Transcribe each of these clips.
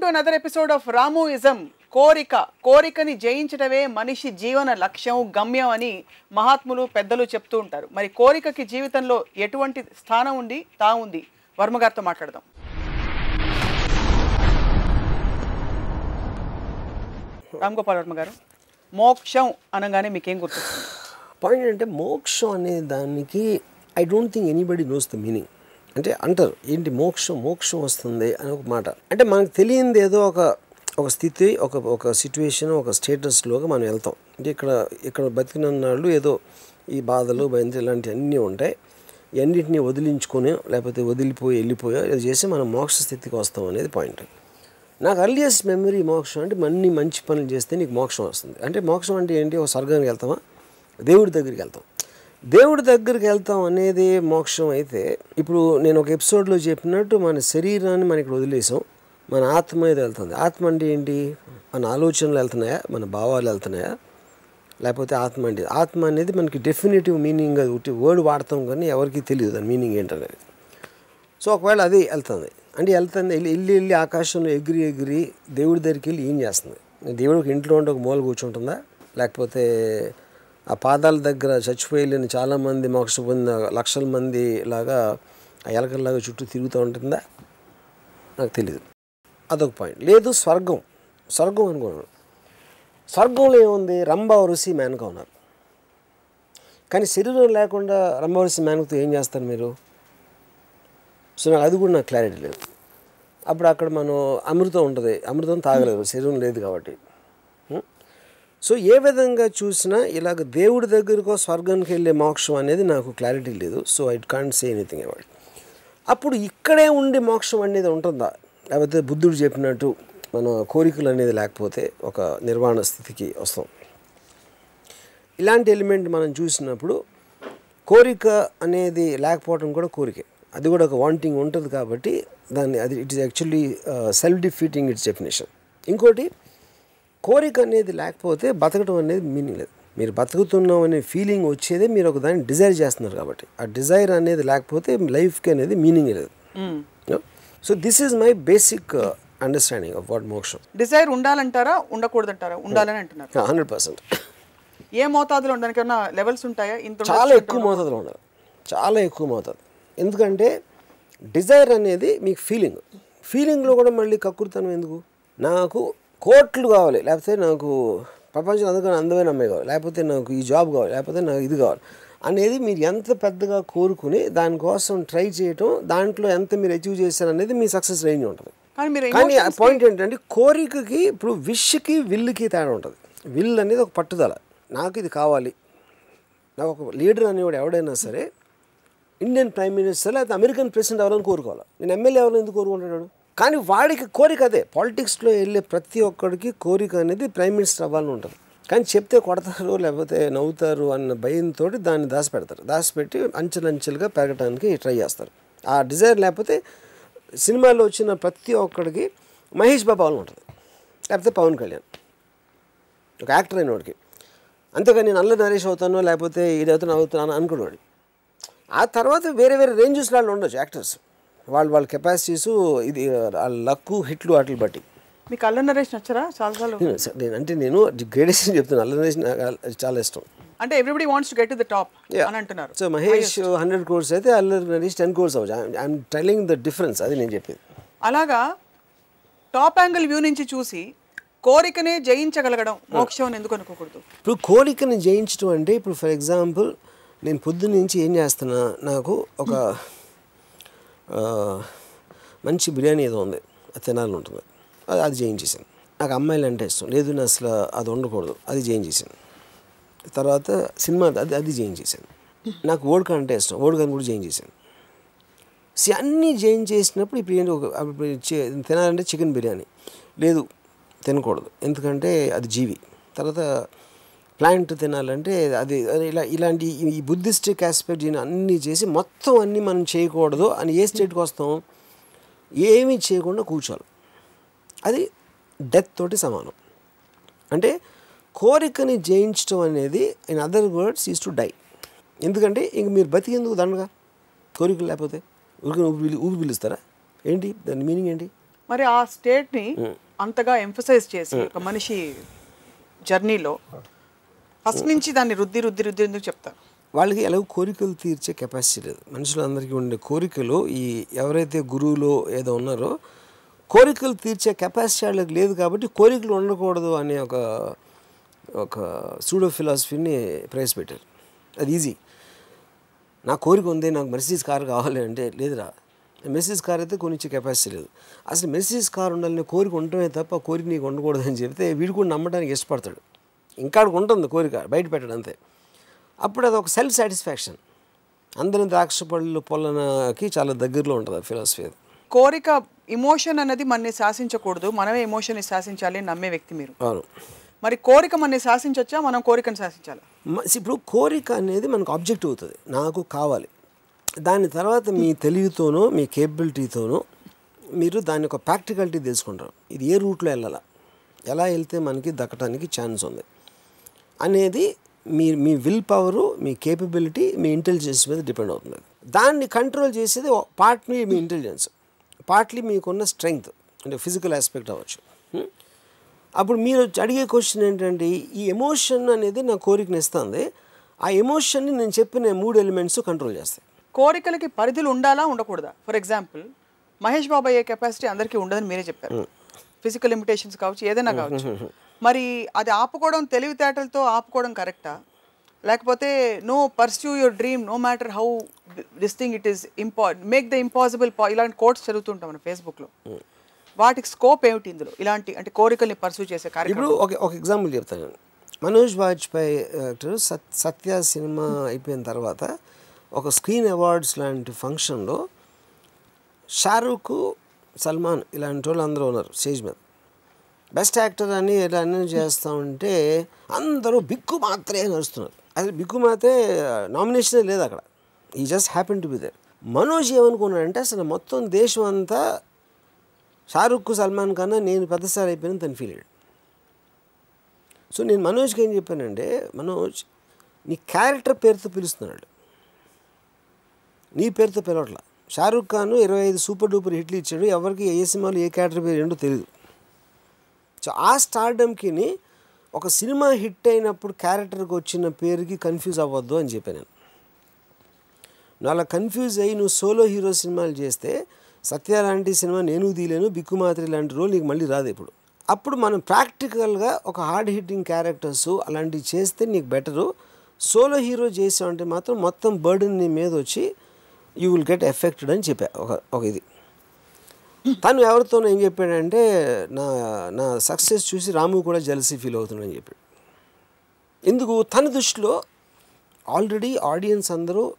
Welcome to another episode of Ramuism కోరిక. కోరికని జయించడమే మనిషి జీవన లక్ష్యం గమ్యం అని మహాత్ములు పెద్దలు చెప్తూ ఉంటారు. మరి కోరికకి జీవితంలో ఎటువంటి స్థానం ఉంది? తా ఉంది. వర్మగారితో మాట్లాడదాం. రామ్ గోపాల్ వర్మ గారు మోక్షం అనగానే మీకేం గుర్తు పాయింట్ అంటే మోక్షం అనే దానికి I don't think anybody knows the meaning అంటే అంటారు ఏంటి మోక్షం మోక్షం వస్తుంది అని ఒక మాట. అంటే మనకు తెలియంది ఏదో ఒక ఒక స్థితి ఒక ఒక సిచ్యువేషన్ ఒక స్టేటస్లోకి మనం వెళ్తాం. అంటే ఇక్కడ ఇక్కడ బతికినన్నాళ్ళు ఏదో ఈ బాధలు భయంతో ఇలాంటివి అన్నీ ఉంటాయి. ఇవన్నిటిని వదిలించుకొని లేకపోతే వదిలిపోయి వెళ్ళిపోయో ఇది చేసి మనం మోక్ష స్థితికి వస్తాం అనేది పాయింట్ నాకు అర్లియస్ట్ మెమరీ మోక్షం అంటే అన్ని మంచి పనులు చేస్తే నీకు మోక్షం వస్తుంది. అంటే మోక్షం అంటే ఏంటి? ఒక స్వర్గానికి వెళ్తామా? దేవుడి దగ్గరికి వెళ్తాం. దేవుడి దగ్గరికి వెళ్తాం అనేది మోక్షం అయితే ఇప్పుడు నేను ఒక ఎపిసోడ్లో చెప్పినట్టు మన శరీరాన్ని మనకి ఇక్కడ వదిలేసాం. మన ఆత్మ ఏదో వెళ్తుంది. ఆత్మ అంటే ఏంటి? మన ఆలోచనలు వెళ్తున్నాయా? మన భావాలు వెళ్తున్నాయా? లేకపోతే ఆత్మ అంటే ఆత్మ అనేది మనకి డెఫినేటివ్ మీనింగ్ అది ఒకటి వర్డ్ వాడతాం కానీ ఎవరికి తెలియదు దాని మీనింగ్ ఏంటనేది. సో ఒకవేళ అది వెళ్తుంది. అంటే వెళ్తుంది వెళ్ళి వెళ్ళి వెళ్ళి ఆకాశంలో ఎగిరి ఎగిరి దేవుడి దగ్గరికి వెళ్ళి ఏం చేస్తుంది? దేవుడికి ఇంట్లో ఉండే ఒక మూల కూర్చుంటుందా? లేకపోతే ఆ పాదాల దగ్గర చచ్చిపోయలేని చాలామంది మోక్ష పొందిన లక్షల మంది లాగా ఆ ఎలకల్లాగా చుట్టూ తిరుగుతూ ఉంటుందా? నాకు తెలియదు అదొక పాయింట్ లేదు స్వర్గం. స్వర్గం అనుకున్నాను స్వర్గంలో ఏముంది? రంభావ ఋషి మేనక ఉన్నారు. కానీ శరీరం లేకుండా రంభావ ఋషి మేనకతో ఏం చేస్తారు మీరు? సో నాకు అది కూడా నాకు క్లారిటీ లేదు. అప్పుడు అక్కడ మనం అమృతం ఉంటుంది. అమృతం తాగలేదు. శరీరం లేదు కాబట్టి. సో ఏ విధంగా చూసినా ఇలాగ దేవుడి దగ్గరకో స్వర్గానికి వెళ్ళే మోక్షం అనేది నాకు క్లారిటీ లేదు. So I can't say anything about అప్పుడు ఇక్కడే ఉండి మోక్షం అనేది ఉంటుందా? లేకపోతే బుద్ధుడు చెప్పినట్టు మన కోరికలు అనేది లేకపోతే ఒక నిర్వాణ స్థితికి వస్తాం. ఇలాంటి ఎలిమెంట్ మనం చూసినప్పుడు కోరిక అనేది లేకపోవడం కూడా కోరికే. అది కూడా ఒక వాంటింగ్ ఉంటుంది కాబట్టి దాన్ని అది it is actually self defeating it's definition ఇంకోటి కోరిక అనేది లేకపోతే బతకడం అనేది మీనింగ్ లేదు. మీరు బతుకుతున్నాం అనే ఫీలింగ్ వచ్చేదే మీరు ఒక దాన్ని డిజైర్ చేస్తున్నారు కాబట్టి. ఆ డిజైర్ అనేది లేకపోతే లైఫ్కి అనేది మీనింగ్ లేదు. So this is my basic understanding of what మోక్షం డిజైర్ ఉండాలంటారా? ఉండకూడదంటారా? ఉండాలని అంటున్నారు. హండ్రెడ్ పర్సెంట్ ఏ మోతాదులో ఉండడానికి ఏమన్నా లెవెల్స్ ఉంటాయా? ఇంత చాలా ఎక్కువ మోతాదులో ఉండాలి. చాలా ఎక్కువ మోతాదు. ఎందుకంటే డిజైర్ అనేది మీకు ఫీలింగ్ ఫీలింగ్లో కూడా మళ్ళీ కక్కుర్తనం ఎందుకు? నాకు కోట్లు కావాలి. లేకపోతే నాకు ప్రపంచం అందుకని అందమైన అమ్మాయి కావాలి. లేకపోతే నాకు ఈ జాబ్ కావాలి. లేకపోతే నాకు ఇది కావాలి. అనేది మీరు ఎంత పెద్దగా కోరుకుని దానికోసం ట్రై చేయటం దాంట్లో ఎంత మీరు అచీవ్ చేశారు అనేది మీ సక్సెస్ రేంజ్ ఉంటుంది. కానీ పాయింట్ ఏంటంటే కోరికకి ఇప్పుడు విష్కి విల్లుకి తేడా ఉంటుంది. విల్ అనేది ఒక పట్టుదల. నాకు ఇది కావాలి. నాకు ఒక లీడర్ అనేవాడు ఎవడైనా సరే ఇండియన్ ప్రైమ్ మినిస్టర్ లేకపోతే అమెరికన్ ప్రెసిడెంట్ ఎవరైనా కోరుకోవాలి? నేను ఎమ్మెల్యే ఎవరైనా ఎందుకు కోరుకుంటాడు కానీ వాడికి కోరిక అదే. పాలిటిక్స్లో వెళ్ళే ప్రతి ఒక్కడికి కోరిక అనేది ప్రైమ్ మినిస్టర్ అవ్వాలని ఉంటుంది. కానీ చెప్తే కొడతారు లేకపోతే నవ్వుతారు అన్న భయంతో దాన్ని దాచిపెడతారు. దాచిపెట్టి అంచెలంచెలుగా పెరగడానికి ట్రై చేస్తారు. ఆ డిజైర్ లేకపోతే సినిమాలో వచ్చిన ప్రతి ఒక్కడికి మహేష్ బాబు అవ్వాలని ఉంటుంది. లేకపోతే పవన్ కళ్యాణ్. ఒక యాక్టర్ అయిన వాడికి అంతేగా నేను అల్ల నరేష్ అవుతానో లేకపోతే ఇది అవుతాను అవుతున్నాను అనుకునేవాడు ఆ తర్వాత వేరే వేరే రేంజెస్లో వాళ్ళు ఉండొచ్చు యాక్టర్స్. వాళ్ళు వాళ్ళ కెపాసిటీస్ ఇది లక్కు హిట్లు వాటిని బట్టి. మీకు అల్ల నరేష్ నచ్చరా? చాలాసార్లు నేను అంటే నేను గ్రేడెస్ట్ చెప్తున్నాను అల్ల నరేష్ చాలా ఇష్టం. అంటే everybody wants to get to the top అని అంటున్నారు. సో మహేష్ హండ్రెడ్ కోర్స్ అయితే అల్ల నరేష్ టెన్ కోర్స్ అవ్వచ్చు. ఐఎమ్ టెలింగ్ ద డిఫరెన్స్ అది నేను చెప్పేది. అలాగా టాప్ యాంగిల్ వ్యూ నుంచి చూసి కోరికనే జయించగలగడం మోక్షం అని ఎందుకు అనుకోకూడదు? ఇప్పుడు కోరికని జయించడం అంటే ఇప్పుడు ఫర్ ఎగ్జాంపుల్ నేను పొద్దున్న నుంచి ఏం చేస్తున్నా నాకు ఒక మంచి బిర్యానీ ఏదో ఉంది. అది తినాలని ఉంటుంది. అది అది చేయించేసాను నాకు అమ్మాయిలు అంటే ఇష్టం. లేదు నేను అసలు అది ఉండకూడదు అది చేయించేసాను తర్వాత సినిమా అది అది చేయించేసాను నాకు ఓడిక అంటే ఇష్టం. ఓడికని కూడా జయించేసాను సి అన్నీ జైన్ చేసినప్పుడు ఇప్పుడు ఏంటి ఒక తినాలంటే చికెన్ బిర్యానీ. లేదు తినకూడదు. ఎందుకంటే అది జీవి. తర్వాత ప్లాంట్ తినాలంటే అది ఇలా ఇలాంటి ఈ- బుద్ధిస్టిక్ ఆస్పెక్ట్ అన్నీ చేసి మొత్తం అన్నీ మనం చేయకూడదు అని ఏ స్టేట్కి వస్తాం? ఏమీ చేయకుండా కూర్చోాలి అది డెత్ తోటి సమానం. అంటే కోరికని జయించడం అనేది in other words is to die ఎందుకంటే ఇంక మీరు బతికేందుకు దండగా? కోరికలు లేకపోతే ఊరికి ఊపి ఊపి పిలుస్తారా? ఏంటి? దాని మీనింగ్ ఏంటి? మరి ఆ స్టేట్ని అంతగా ఎంఫసైజ్ చేసి ఒక మనిషి జర్నీలో ఫస్ట్ నుంచి దాన్ని రుద్ది రుద్ది రుద్ది ఎందుకు చెప్తారు? వాళ్ళకి ఎలాగో కోరికలు తీర్చే కెపాసిటీ లేదు. మనుషులందరికీ ఉండే కోరికలు ఈ ఎవరైతే గురువులో ఏదో ఉన్నారో కోరికలు తీర్చే కెపాసిటీ వాళ్ళకి లేదు కాబట్టి కోరికలు ఉండకూడదు అనే ఒక ఒక సూడో ఫిలాసఫీని ప్రవేశపెట్టారు. అది ఈజీ నా కోరిక ఉంది నాకు మెర్సీస్ కార్ కావాలి అంటే లేదురా. మెర్సీస్ కార్ అయితే కొనిచ్చే కెపాసిటీ లేదు. అసలు మెర్సీస్ కార్ ఉండాలనే కోరిక ఉండటమే తప్ప కోరిక నీకు ఉండకూడదు అని చెప్తే వీడు కూడా నమ్మడానికి ఇష్టపడతాడు. ఇంకా ఉంటుంది కోరిక బయట పెట్టడం అంతే. అప్పుడు అది ఒక సెల్ఫ్ సాటిస్ఫాక్షన్ అందరి ద్రాక్ష పళ్ళు పొలనకి చాలా దగ్గరలో ఉంటుంది ఆ ఫిలాసఫీ అది. కోరిక ఇమోషన్ అనేది మనని శాసించకూడదు. మనమే ఎమోషన్ని శాసించాలి నమ్మే వ్యక్తి మీరు. అవును. మరి కోరిక మనని శాసించొచ్చా? మనం కోరికను శాసించాలి? ఇప్పుడు కోరిక అనేది మనకు ఆబ్జెక్ట్ అవుతుంది. నాకు కావాలి. దాని తర్వాత మీ తెలివితోనో మీ కేపబిలిటీతోనో మీరు దాని యొక్క ప్రాక్టికాలిటీ తెలుసుకుంటారు. ఇది ఏ రూట్లో వెళ్ళాలా? ఎలా వెళ్తే మనకి దక్కడానికి ఛాన్స్ ఉంది? అనేది మీ మీ విల్ పవరు మీ కేపబిలిటీ మీ ఇంటెలిజెన్స్ మీద డిపెండ్ అవుతుంది దాన్ని కంట్రోల్ చేసేది పార్ట్లీ మీ ఇంటెలిజెన్స్ పార్ట్లీ మీకున్న స్ట్రెంగ్త్ అంటే ఫిజికల్ ఆస్పెక్ట్ అవ్వచ్చు. హ్మ్? అప్పుడు మీరు అడిగే క్వశ్చన్ ఏంటంటే ఈ ఎమోషన్ అనేది నా కోరికని ఇస్తుంది. ఆ ఎమోషన్ని నేను చెప్పిన మూడు ఎలిమెంట్స్ కంట్రోల్ చేస్తాయి. కోరికలకి పరిధులు ఉండాలా ఉండకూడదా? ఫర్ ఎగ్జాంపుల్ మహేష్ బాబు అయ్యే కెపాసిటీ అందరికీ ఉండదని మీరే చెప్పారు. ఫిజికల్ లిమిటేషన్స్ కావచ్చు ఏదైనా కావచ్చు. మరి అది ఆపుకోవడం తెలివితేటలతో ఆపుకోవడం కరెక్టా? లేకపోతే no pursue your dream no matter how this thing it is impo make the impossible ఇలాంటి కోట్స్ చదువుతుంటాం మన ఫేస్బుక్లో. వాటికి స్కోప్ ఏమిటి ఇందులో? ఇలాంటి అంటే కోరికల్ని పర్సూ చేసే కార్యక్రమం. ఇప్పుడు ఒక ఒక ఎగ్జాంపుల్ చెప్తాను నేను. మనోజ్ వాజ్పేయి యాక్టర్ సత్ సత్య సినిమా అయిపోయిన తర్వాత ఒక స్క్రీన్ అవార్డ్స్ లాంటి ఫంక్షన్లో షారూక్ సల్మాన్ ఇలాంటి వాళ్ళు అందరూ ఉన్నారు స్టేజ్ మీద. బెస్ట్ యాక్టర్ అని ఇలా అన్నీ చేస్తూ ఉంటే అందరూ బిక్కు మాత్రమే నడుస్తున్నారు. అసలు బిక్కు మాత్రే నామినేషనే లేదు అక్కడ. ఈ just happen to be there Manoj ఏమనుకున్నాడంటే అసలు మొత్తం దేశం అంతా షారుఖ్ సల్మాన్ కన్నా నేను పెద్దసారి అయిపోయిన తను ఫీల్ అయ్యాడు. సో నేను మనోజ్కి ఏం చెప్పానంటే మనోజ్ నీ క్యారెక్టర్ పేరుతో పిలుస్తున్నాడు. నీ పేరుతో పిలవట్లా. షారుఖ్ ఖాన్ ఇరవై ఐదు సూపర్ డూపర్ హిట్లు ఇచ్చాడు. ఎవరికి ఏ సినిమాలు ఏ క్యారెక్టర్ పేరు ఏంటో తెలియదు సో ఆ స్టార్డమ్కి ఒక సినిమా హిట్ అయినప్పుడు క్యారెక్టర్కి వచ్చిన పేరుకి కన్ఫ్యూజ్ అవ్వద్దు అని చెప్పాను నేను. నువ్వు అలా కన్ఫ్యూజ్ అయ్యి నువ్వు సోలో హీరో సినిమాలు చేస్తే సత్య లాంటి సినిమా నేను తీయలేను బిక్కుమాత్రి లాంటి రోల్ నీకు మళ్ళీ రాదు ఇప్పుడు అప్పుడు మనం ప్రాక్టికల్గా ఒక హార్డ్ హిట్టింగ్ క్యారెక్టర్స్ అలాంటివి చేస్తే నీకు బెటరు సోలో హీరో చేసావంటే మాత్రం మొత్తం బర్డెన్ నీ మీద వచ్చి యూ విల్ గెట్ ఎఫెక్టెడ్ అని చెప్పా ఒక ఒక ఇది. తను ఎవరితోనో ఏం చెప్పాడంటే నా నా సక్సెస్ చూసి రాము కూడా జలసీ ఫీల్ అవుతున్నాడని చెప్పాడు. ఎందుకు తన దృష్టిలో ఆల్రెడీ ఆడియన్స్ అందరూ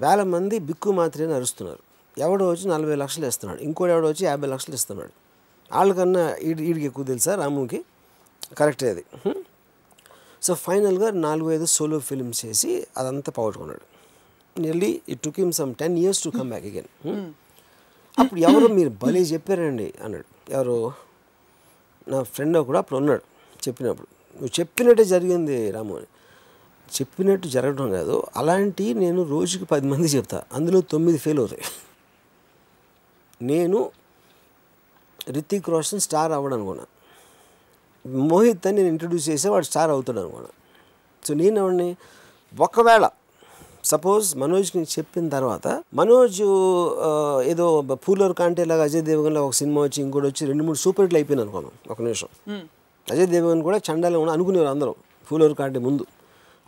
వేల మంది బిక్కు మాత్రమే అరుస్తున్నారు ఎవడో వచ్చి నలభై లక్షలు ఇస్తున్నాడు. ఇంకోటి ఎవడో వచ్చి యాభై లక్షలు ఇస్తున్నాడు. వాళ్ళకన్నా ఈడి ఈడికి ఎక్కువ తెలుసా రాముకి? కరెక్టే అది. సో ఫైనల్గా నాలుగు ఐదు సోలో ఫిల్మ్స్ చేసి అదంతా పోగొట్టుకున్నాడు. Nearly it took him some ten years to come back again అప్పుడు ఎవరో మీరు భలే చెప్పారండి అన్నాడు. ఎవరు నా ఫ్రెండ్ కూడా అప్పుడు ఉన్నాడు చెప్పినప్పుడు. నువ్వు చెప్పినట్టే జరిగింది రాము చెప్పినట్టు జరగడం కాదు అలాంటి నేను రోజుకి పది మంది చెప్తా. అందులో తొమ్మిది ఫెయిల్ అవుతాయి. నేను రితిక్ రోషన్ స్టార్ అవ్వడం అనుకున్నా మోహిత్ అని నేను ఇంట్రడ్యూస్ చేస్తే వాడు స్టార్ అవుతాడు అనుకున్నా సో నేను ఎవరిని ఒకవేళ సపోజ్ మనోజ్కి చెప్పిన తర్వాత మనోజ్ ఏదో పూలర్ కాంటే లాగా అజయ్ దేవగన్లో ఒక సినిమా వచ్చి ఇంకోటి వచ్చి రెండు మూడు సూపర్ హిట్లు అయిపోయింది అనుకున్నాం ఒక నిమిషం. అజయ్ దేవగన్ కూడా చండాలం కూడా అనుకునేవారు అందరూ పూలర్ కాంటే ముందు.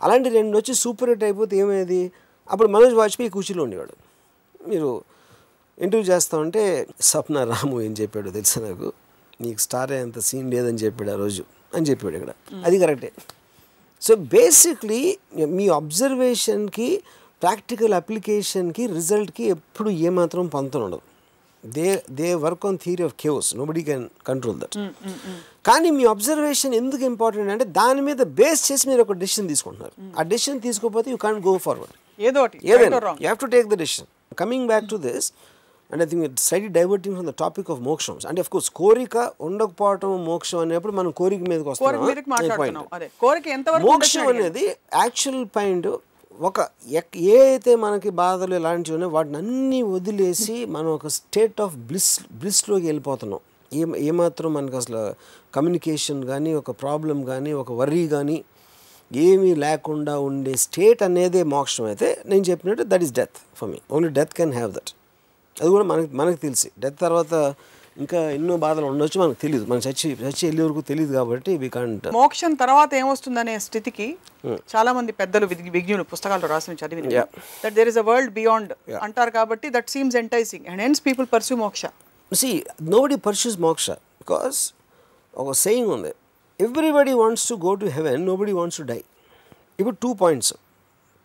అలాంటి రెండు వచ్చి సూపర్ హిట్ అయిపోతే ఏమయ్యేది అప్పుడు మనోజ్ వాజ్పేయి కూర్చులో ఉండేవాడు. మీరు ఇంటర్వ్యూ చేస్తా ఉంటే స్వప్న రాము ఏం చెప్పాడు తెలుసా నాకు? నీకు స్టార్ అంత సీన్ లేదని చెప్పాడు ఆ రోజు అని చెప్పాడు ఇక్కడ. అది కరెక్టే. సో బేసిక్లీ మీ అబ్జర్వేషన్కి ప్రాక్టికల్ అప్లికేషన్కి రిజల్ట్కి ఎప్పుడు ఏమాత్రం పంతం ఉండదు. They they work on theory of caves nobody can control that కానీ మీ అబ్జర్వేషన్ ఎందుకు ఇంపార్టెంట్ అంటే దాని మీద బేస్ చేసి మీరు ఒక డెసిషన్ తీసుకుంటున్నారు. ఆ డెసిషన్ తీసుకోకపోతే యూ కాంట్ గో ఫార్వర్డ్ ఏదో ఏదైనా you have to take the decision coming back to this and I think it study diverting from the topic of మోక్షం అంటే అఫ్ కోర్స్ కోరిక ఉండకపోవటం మోక్షం అనేప్పుడు మనం కోరిక మీదకి ఎంతవరకు మోక్షం. అనేది యాక్చువల్ పాయింట్ ఒక ఎక్- ఏ అయితే మనకి బాధలు ఇలాంటివి ఉన్నాయో వాటిని అన్నీ వదిలేసి మనం ఒక స్టేట్ ఆఫ్ బ్లిస్ బ్లిస్లోకి వెళ్ళిపోతున్నాం. ఏ ఏమాత్రం మనకు అసలు కమ్యూనికేషన్ కానీ ఒక ప్రాబ్లం కానీ ఒక వర్రీ కానీ ఏమీ లేకుండా ఉండే స్టేట్ అనేదే మోక్షం. అయితే నేను చెప్పినట్టు that is death for me only death can have that అది కూడా మనకి మనకు తెలిసి. డెత్ తర్వాత ఇంకా ఎన్నో బాధలు ఉండొచ్చు మనకు తెలియదు మనం చచ్చి చచ్చి వెళ్ళే వరకు తెలియదు కాబట్టి వీ కాంట్ మోక్షం తర్వాత ఏమొస్తుందనే స్థితికి చాలా మంది పెద్దలు విజ్ఞులు పుస్తకాల్లో రాసిన చదివిన Yeah. That there is a world beyond అంటారు కాబట్టి that seems enticing and hence people pursue మోక్ష. సి నోబడి పర్ష్యూస్ మోక్ష బికాస్ ఒక సెయింగ్ ఉంది. Everybody wants to go to heaven nobody wants to die ఇప్పుడు టూ పాయింట్స్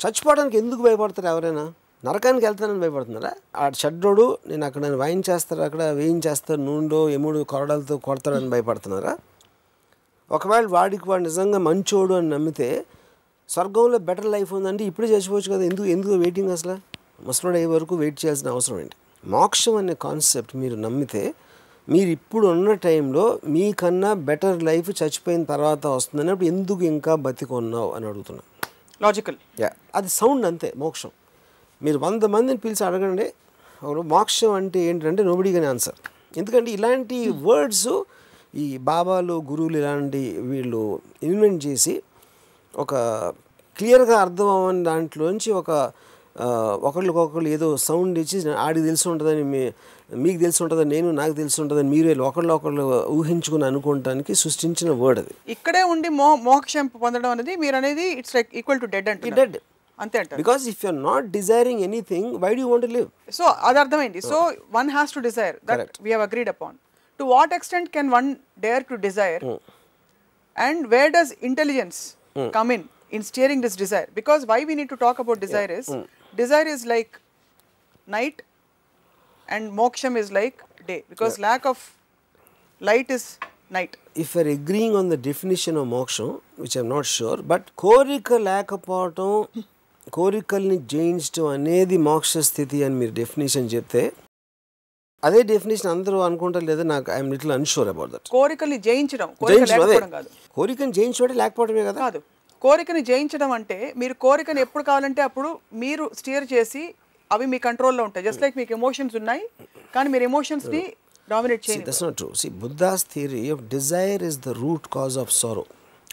చచ్చిపోవడానికి ఎందుకు భయపడతారు ఎవరైనా? నరకానికి వెళ్తానని భయపడుతున్నారా? ఆ షడ్డోడు నేను అక్కడ నన్ను వాయించేస్తారు అక్కడ వేయించేస్తారు నూనెలో ఎముడు కొరడాలతో కొడతాడని భయపడుతున్నారా? ఒకవేళ వాడికి వాడు నిజంగా మంచోడు అని నమ్మితే స్వర్గంలో బెటర్ లైఫ్ ఉందంటే ఇప్పుడే చచ్చిపోవచ్చు కదా ఎందుకు ఎందుకు వెయిటింగ్ అసలు? ముసలోడు అయ్యే వరకు వెయిట్ చేయాల్సిన అవసరం ఏంటి? మోక్షం అనే కాన్సెప్ట్ మీరు నమ్మితే మీరు ఇప్పుడు ఉన్న టైంలో మీకన్నా బెటర్ లైఫ్ చచ్చిపోయిన తర్వాత వస్తుందని అప్పుడు ఎందుకు ఇంకా బతికొన్నావు అని అడుగుతున్నా. లాజికల్ యా అది సౌండ్ అంతే మోక్షం. మీరు వంద మందిని పిలిచి అడగండి. మోక్షం అంటే ఏంటంటే నోబడి కానీ ఆన్సర్. ఎందుకంటే ఇలాంటి వర్డ్స్ ఈ బాబాలు గురువులు ఇలాంటి వీళ్ళు ఇన్వెంట్ చేసి ఒక క్లియర్గా అర్థం అవ్వని దాంట్లోంచి ఒక ఒకళ్ళకొకళ్ళు ఏదో సౌండ్ ఇచ్చి ఆడికి తెలిసి ఉంటుందని మీ మీకు తెలిసి ఉంటుందని నేను నాకు తెలిసి ఉంటుందని మీరు ఒకళ్ళు ఒకళ్ళు ఊహించుకుని అనుకోవటానికి సృష్టించిన వర్డ్ అది. ఇక్కడే ఉండి మో మోక్షం పొందడం అనేది మీరు అనేది it's like equal to dead అంటే dead. అంతే అంటారు because if you are not desiring anything why do want live so అది అర్థమైంది so one has to desire that we have agreed upon to what extent can one dare to desire and where does intelligence come in in steering this desire because why we need to talk about desire is desire is like night and moksha is like day because lack of light is night if are agreeing on the definition of moksha which I'm not sure but కోరిక లేకపోవటం కోరికల్ని జయించడం అనేది మోక్ష స్థితి అని మీరు definition చెప్తే అదే డెఫినేషన్ అందరూ అనుకుంటారు లేదా నాకు I'm little unsure about that కోరికల్ని జయించడం కోరికను జయించడం లేకపోవడమే కదా? కాదు. కోరికని జయించడం అంటే మీరు కోరికని ఎప్పుడు కావాలంటే అప్పుడు మీరు స్టియర్ చేసి అవి మీ కంట్రోల్లో ఉంటాయి. జస్ట్ లైక్ మీకు ఎమోషన్స్ ఉన్నాయి కానీ మీరు ఎమోషన్స్ని డామినేట్ చేయండి that's not true see Buddha's theory of desire is the root cause of sorrow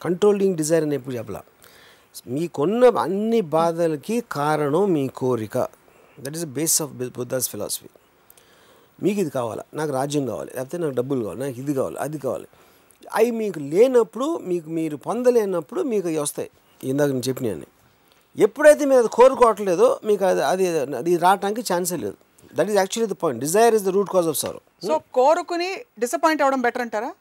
controlling desire అని ఎప్పుడు చెప్పలా? మీకున్న అన్ని బాధలకి కారణం మీ కోరిక. That is base of Buddha's philosophy మీకు ఇది కావాలా? నాకు రాజ్యం కావాలి. లేకపోతే నాకు డబ్బులు కావాలి. నాకు ఇది కావాలి. అది కావాలి. అవి మీకు లేనప్పుడు మీకు మీరు పొందలేనప్పుడు మీకు అవి వస్తాయి. ఇందాక నేను చెప్పినాయని ఎప్పుడైతే మీరు అది కోరుకోవట్లేదో మీకు అది అది అది రావడానికి ఛాన్సే లేదు. That is actually the point desire is the root cause of sorrow so కోరుకుని డిసప్పాయింట్ అవ్వడం బెటర్ అంటారా?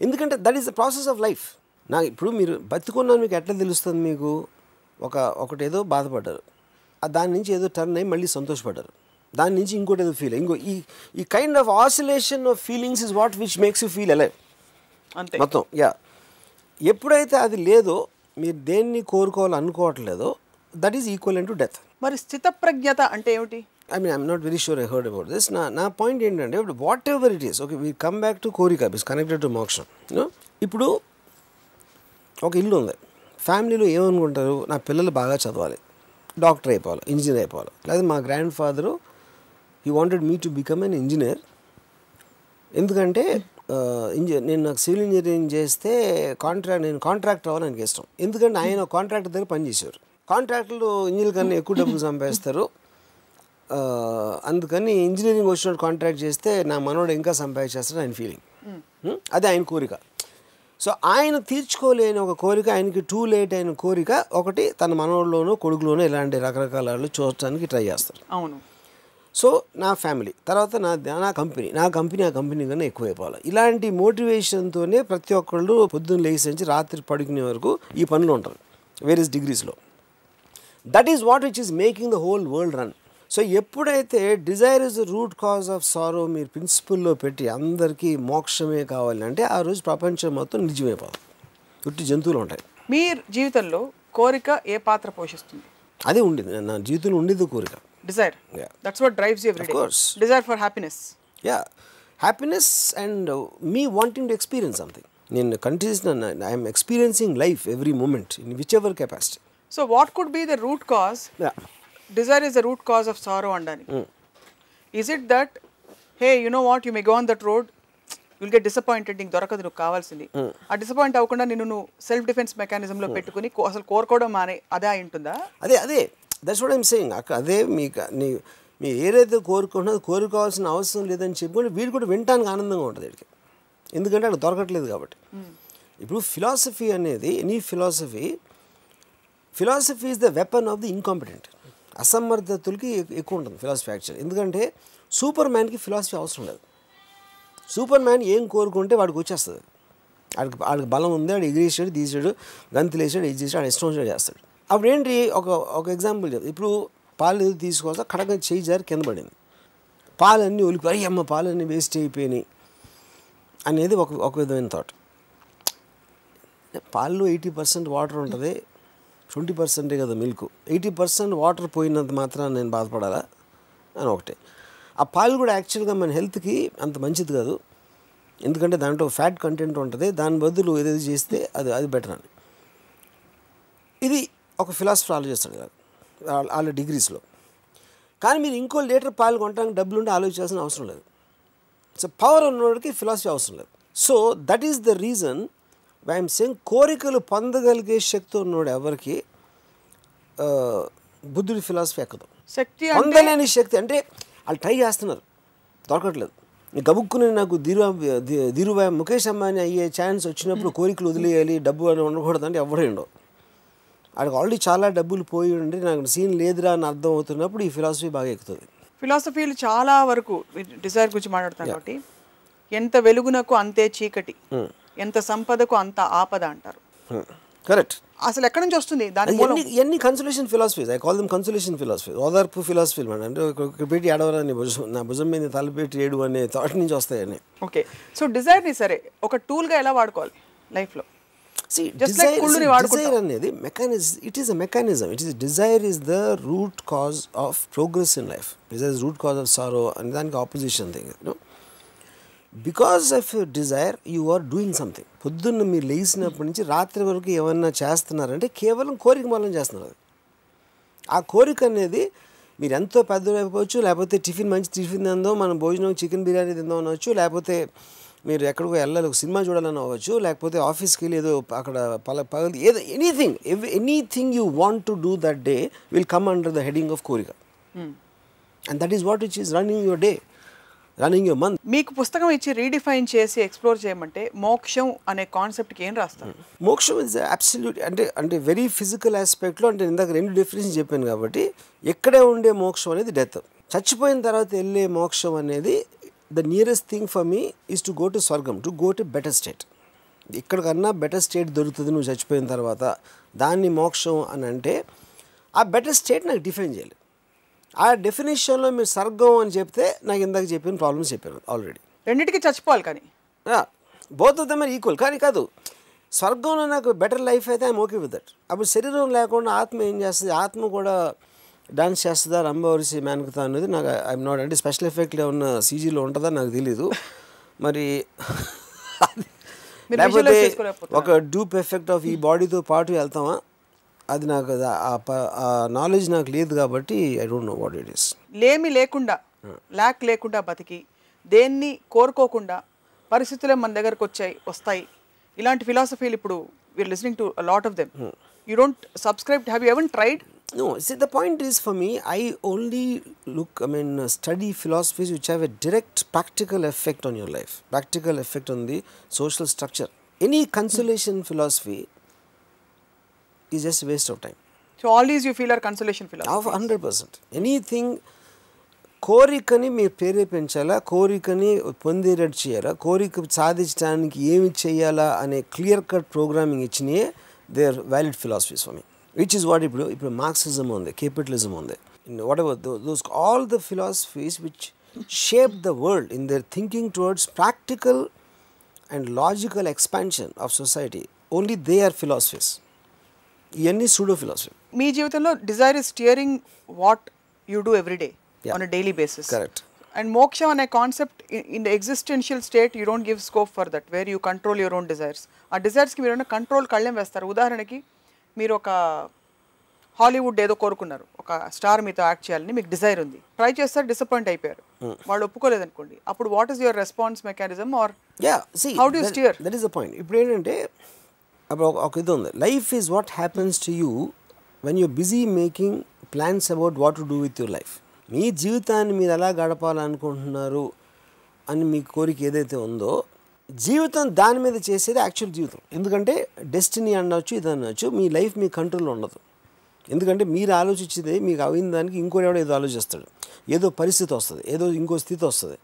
ఎందుకంటే that is the process of life నాకు ఇప్పుడు మీరు బతుకున్నాను మీకు ఎట్లా తెలుస్తుంది మీకు? ఒక ఒకటి ఏదో బాధపడ్డారు. దాని నుంచి ఏదో టర్న్ అయ్యి మళ్ళీ సంతోషపడ్డారు. దాని నుంచి ఇంకోటి ఏదో ఫీల్ ఇంకో ఈ ఈ kind of oscillation of feelings is what which makes you feel alive అంతే. మొత్తం యా ఎప్పుడైతే అది లేదో మీరు దేన్ని కోరుకోవాలని అనుకోవట్లేదో that is equal to death మరి స్థితప్రజ్ఞత అంటే ఏమిటి? I mean I'm not very sure I heard about this నా నా పాయింట్ ఏంటంటే ఇప్పుడు whatever it is okay we come back to కోరిక బిస్ కనెక్టెడ్ టు మోక్షం యూనో ఇప్పుడు ఒక ఇల్లు ఉంది. ఫ్యామిలీలో ఏమనుకుంటారు? నా పిల్లలు బాగా చదవాలి. డాక్టర్ అయిపోవాలి ఇంజనీర్ అయిపోవాలి. లేదా మా grandfather he wanted me to become an engineer ఎందుకంటే ఇంజ నేను నాకు సివిల్ ఇంజనీరింగ్ చేస్తే కాంట్రాక్ట్ నేను కాంట్రాక్టర్ నాకు ఇష్టం. ఎందుకంటే ఆయన కాంట్రాక్టర్ దగ్గర పనిచేసేవారు కాంట్రాక్టర్లు ఇంజనీర్ కన్నా ఎక్కువ డబ్బులు సంపాదిస్తారు. అందుకని ఇంజనీరింగ్ వచ్చిన కాంట్రాక్ట్ చేస్తే నా మనోడు ఇంకా సంపాదించేస్తాడు ఆయన ఫీలింగ్ అదే ఆయన కోరిక. సో ఆయన తీర్చుకోలేని ఒక కోరిక ఆయనకి టూ లేట్ అయిన కోరిక ఒకటి తన మనోడిలోనూ కొడుకులోనూ ఇలాంటి రకరకాల వాళ్ళు చూడటానికి ట్రై చేస్తారు. అవును. సో నా ఫ్యామిలీ తర్వాత నా నా కంపెనీ నా కంపెనీ ఆ కంపెనీ కన్నా ఎక్కువ అయిపోవాలి ఇలాంటి మోటివేషన్తోనే ప్రతి ఒక్కళ్ళు పొద్దున్న లేచి నుంచి రాత్రి పడుకునే వరకు ఈ పనులు ఉంటారు various డిగ్రీస్లో that is what which is making the whole world run so ఎప్పుడైతే desire is root cause of sorrow మీరు ప్రిన్సిపల్లో పెట్టి అందరికీ మోక్షమే కావాలి అంటే ఆ రోజు ప్రపంచం మొత్తం నిజమైపోతుంది ఉట్టి జంతువులు ఉంటాయి. మీ జీవితంలో కోరిక ఏ పాత్ర పోషిస్తుంది? అదే ఉండింది. నా జీవితంలో ఉండేది కోరిక. Desire. That's what drives every course. Desire for happiness yeah happiness and me wanting to experience something నేను continuous I'm experiencing life every moment in whichever capacity so what could be the root cause desire is the root cause of sorrow అనడానికి is it that hey you know what you may go on that road will get disappointed నీకు దొరకదు నువ్వు కావాల్సింది. ఆ disappoint అవ్వకుండా నిన్ను నువ్వు self defence మెకానిజంలో పెట్టుకుని అసలు కోరుకోవడం మానే అదే అయి ఉంటుందా? అదే అదే. దట్స్ వాట్ ఐమ్ సేయింగ్ అక్క అదే మీకు నీ మీరు ఏదైతే కోరుకుంటున్నదో కోరుకోవాల్సిన అవసరం లేదని చెప్పుకుంటే వీడు కూడా వినటానికి ఆనందంగా ఉంటుంది వీడికి. ఎందుకంటే అక్కడ దొరకట్లేదు కాబట్టి. ఇప్పుడు ఫిలాసఫీ అనేది any philosophy philosophy is the weapon of the incompetent అసమర్థతలకి ఎక్కువ ఉంటుంది ఫిలాసఫీ యాక్చువల్. ఎందుకంటే సూపర్ మ్యాన్కి ఫిలాసఫీ అవసరం లేదు. సూపర్ మ్యాన్ ఏం కోరుకుంటే వాడికి వచ్చేస్తుంది. వాడికి వాడికి బలం ఉంది వాడు ఎగిరేసాడు తీసాడు గంతులేసాడు ఇది చేసాడు వాడు ఇష్టం చేస్తాడు. అప్పుడు ఏంటి ఒక ఒక ఎగ్జాంపుల్ చెప్తాను ఇప్పుడు పాలు ఏదో తీసుకోవాల్సి కడగా చేయి జారి కింద పడింది. పాలన్నీ ఒలిపోయి అమ్మ పాలన్నీ వేస్ట్ అయిపోయినాయి అనేది ఒక ఒక విధమైన థాట్ పాలు ఎయిటీ పర్సెంట్ వాటర్ ఉంటుంది ట్వంటీ పర్సెంటే కదా మిల్క్. ఎయిటీ పర్సెంట్ వాటర్ పోయినంత మాత్రం నేను బాధపడాలా? అని ఒకటే. ఆ పాలు కూడా యాక్చువల్గా మన హెల్త్కి అంత మంచిది కాదు. ఎందుకంటే దాంట్లో ఫ్యాట్ కంటెంట్ ఉంటుంది. దాని బదులు ఏదైతే చేస్తే అది అది బెటర్ అని. ఇది ఒక ఫిలాసఫర్ ఆలోచిస్తాడు కదా వాళ్ళ డిగ్రీస్లో. కానీ మీరు ఇంకో లీటర్ పాలు కొనడానికి డబ్బులు ఉంటే ఆలోచించాల్సిన అవసరం లేదు. సో పవర్ ఉన్నవాడికి ఫిలాసఫీ అవసరం లేదు. So that is the reason I'm saying కోరికలు పొందగలిగే శక్తి ఉన్నవాడు ఎవరికి? బుద్ధుడి ఫిలాసఫీ ఎక్కదు. శక్తి పొందలేని శక్తి అంటే వాళ్ళు ట్రై చేస్తున్నారు. దొరకట్లేదు. గబుక్కుని నాకు ధీరు ధీరుభాయ్ ముఖేష్ అంబానీ అయ్యే ఛాన్స్ వచ్చినప్పుడు కోరికలు వదిలేయాలి డబ్బు అని ఉండకూడదు అంటే ఎవడే ఉండవు వాడికి ఆల్రెడీ చాలా డబ్బులు పోయి ఉండి నాకు సీన్ లేదురా అని అర్థం అవుతున్నప్పుడు ఈ ఫిలాసఫీ బాగా ఎక్కుతుంది. ఫిలాసఫీలు చాలా వరకు డిజైర్ గురించి మాట్లాడతాం కాబట్టి ఎంత వెలుగునకు అంతే చీకటి. ఎంత సంపదకు అంత ఆపద అంటారు. కరెక్ట్. అసలు ఎక్కడి నుంచి వస్తుంది? దాని ఎన్ని ఎన్ని consolation philosophies I call them consolation philosophy ఓదార్పు ఫిలాసఫీ మేడం అంటే పెట్టి ఏడవరా నీ భుజం నా భుజం మీద తలపెట్టి ఏడు అనే థాట్ నుంచి వస్తాయని ఓకే. సో డిజైర్ని సరే ఒక టూల్గా ఎలా వాడుకోవాలి లైఫ్లో desire అనేది mechanism it is a mechanism it is desire is the root cause of progress in life desire root cause of sorrow అని దానికి opposition thing because of desire you are doing something పొద్దున్న మీరు లేచినప్పటి నుంచి రాత్రి వరకు ఏమన్నా చేస్తున్నారంటే కేవలం కోరిక మూలం చేస్తున్నారు అది. ఆ కోరిక అనేది మీరు ఎంతో పెద్ద అయిపోవచ్చు లేకపోతే టిఫిన్ మంచి టిఫిన్ తిందాం మనం భోజనం చికెన్ బిర్యానీ తిందాం అనవచ్చు లేకపోతే మీరు ఎక్కడికో వెళ్ళాలి ఒక సినిమా చూడాలని అవ్వచ్చు లేకపోతే ఆఫీస్కి వెళ్ళి ఏదో అక్కడ పల పగలు ఏదో anything anything you want to do that day will come under the heading of కోరిక. And that is what which is running your day running your month మీకు పుస్తకం ఇచ్చి రీడిఫైన్ చేసి ఎక్స్ప్లోర్ చేయమంటే మోక్షం అనే కాన్సెప్ట్కి ఏం రాస్తారు? మోక్షం ఇస్ అబ్సల్యూట్ అంటే అంటే వెరీ ఫిజికల్ ఆస్పెక్ట్లో అంటే ఇందాక రెండు డెఫినేషన్ చెప్పాను కాబట్టి ఎక్కడే ఉండే మోక్షం అనేది డెత్ చచ్చిపోయిన తర్వాత వెళ్ళే మోక్షం అనేది the nearest thing for me is to go to స్వర్గం to go to better state ఇక్కడికన్నా better state దొరుకుతుంది నువ్వు చచ్చిపోయిన తర్వాత. దాన్ని మోక్షం అని అంటే ఆ బెటర్ స్టేట్ నాకు డిఫైన్ చేయాలి. ఆ డెఫినేషన్లో మీరు స్వర్గం అని చెప్తే నాకు ఇందాక చెప్పిన ప్రాబ్లమ్స్ చెప్పాను ఆల్రెడీ రెండింటికి చచ్చిపోవాలి కానీ. Both of them are equal కానీ కాదు స్వర్గంలో నాకు బెటర్ లైఫ్ అయితే ఐమ్ ఓకే విత్ దట్ అప్పుడు శరీరం లేకుండా ఆత్మ ఏం చేస్తుంది? ఆత్మ కూడా డాన్స్ చేస్తుందా? రంభవరిసి మేనకతా అనేది నాకు ఐఎమ్ నాట్ అంటే స్పెషల్ ఎఫెక్ట్లో ఉన్న సీజీలో ఉంటుందా నాకు తెలీదు. మరి లేకపోతే. ఒక డూప్ ఎఫెక్ట్ ఆఫ్ ఈ బాడీతో పాటు వెళ్తామా? అది నాకు ఆ నాలెడ్జ్ నాకు లేదు కాబట్టి I don't know what it is లేమి లేకుండా ల్యాక్ లేకుండా బతికి దేన్ని కోరుకోకుండా పరిస్థితులే మన దగ్గరకు వచ్చాయి వస్తాయి. ఇలాంటి ఫిలాసఫీలు ఇప్పుడు we are listening to lot of them you don't subscribe have you even tried no see the point is for me I only look I mean study philosophies which have a direct practical effect on your life practical effect on the social structure any consolation philosophy is just a waste of time. So all these you feel are consolation philosophy Of 100%. Anything కోరికని మీరు ప్రేరేపించాలా కోరికని పొందేటట్టు చేయాలా కోరిక సాధించడానికి ఏమి చేయాలా అనే clear cut programming ఇచ్చినాయే they are valid philosophies for me which is what ఇప్పుడు ఇప్పుడు మార్క్సిజం ఉంది కేపిటలిజం ఉంది whatever those all the philosophies which shape the world in their thinking towards practical and logical expansion of society only they are philosophies ఇవన్నీ pseudo philosophy మీ జీవితంలో desire is steering what you do every day. On daily basis Correct. And మోక్షం అనే concept in the existential state you don't give scope for that where you control your own desires ఆ డిజైర్స్కి మీరు control కళ్ళెం వేస్తారు. ఉదాహరణకి మీరు ఒక Hollywood ఏదో కోరుకున్నారు. ఒక స్టార్ మీతో యాక్ట్ చేయాలని మీకు డిజైర్ ఉంది. ట్రై చేస్తారు డిసప్పాయింట్ అయిపోయారు. వాళ్ళు ఒప్పుకోలేదు అనుకోండి అప్పుడు what is your response mechanism or yeah see How do you steer? That is the point ఇప్పుడు ఏంటంటే అప్పుడు ఒక- ఇది ఉంది. Life is what happens to you when you busy making plans about what to do with your life మీ జీవితాన్ని మీరు ఎలా గడపాలనుకుంటున్నారు అని మీ కోరిక ఏదైతే ఉందో జీవితం దాని మీద చేసేది యాక్చువల్ జీవితం. ఎందుకంటే డెస్టినీ అనవచ్చు ఇది అనవచ్చు మీ లైఫ్ మీ కంట్రోల్లో ఉండదు. ఎందుకంటే మీరు ఆలోచించేది మీకు అయిన దానికి ఇంకోటి ఎవడో ఏదో ఆలోచిస్తాడు. ఏదో పరిస్థితి వస్తుంది ఏదో ఇంకో స్థితి వస్తుంది.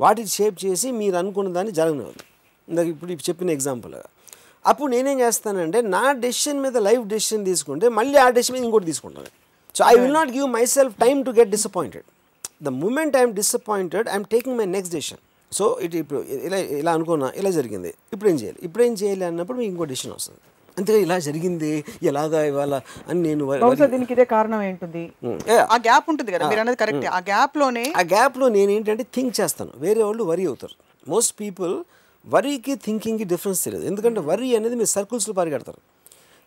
వాటిని షేప్ చేసి మీరు అనుకున్న దాన్ని జరగనివ్వదు ఇందాక ఇప్పుడు ఇప్పుడు చెప్పిన ఎగ్జాంపుల్గా అప్పుడు నేనేం చేస్తానంటే నా డెసిషన్ మీద లైఫ్ డెసిషన్ తీసుకుంటే మళ్ళీ ఆ డెసిషన్ మీద ఇంకోటి తీసుకుంటాను. So I will not give myself time to get disappointed the moment I'm disappointed I'm taking my next decision so ఇటు ఇప్పుడు ఇలా ఇలా అనుకున్నా ఇలా జరిగింది. ఇప్పుడు ఏం చేయాలి? ఇప్పుడు ఏం చేయాలి అన్నప్పుడు మీకు ఇంకో డెసిషన్ వస్తుంది. అంతేగా ఇలా జరిగింది ఎలాగా ఇవాళ అని నేను దీనికి ఇదే కారణం ఏంటుంది yeah. ఆ గ్యాప్ ఉంటుంది కదా మీరు అనేది కరెక్ట్ ఆ గ్యాప్లోనే ఆ గ్యాప్లో నేను ఏంటంటే థింక్ చేస్తాను. వేరే వాళ్ళు వరి అవుతారు. మోస్ట్ పీపుల్ వరీకి థింకింగ్కి డిఫరెన్స్ తెలియదు ఎందుకంటే వరి అనేది మీరు సర్కిల్స్లో పరిగెడతారు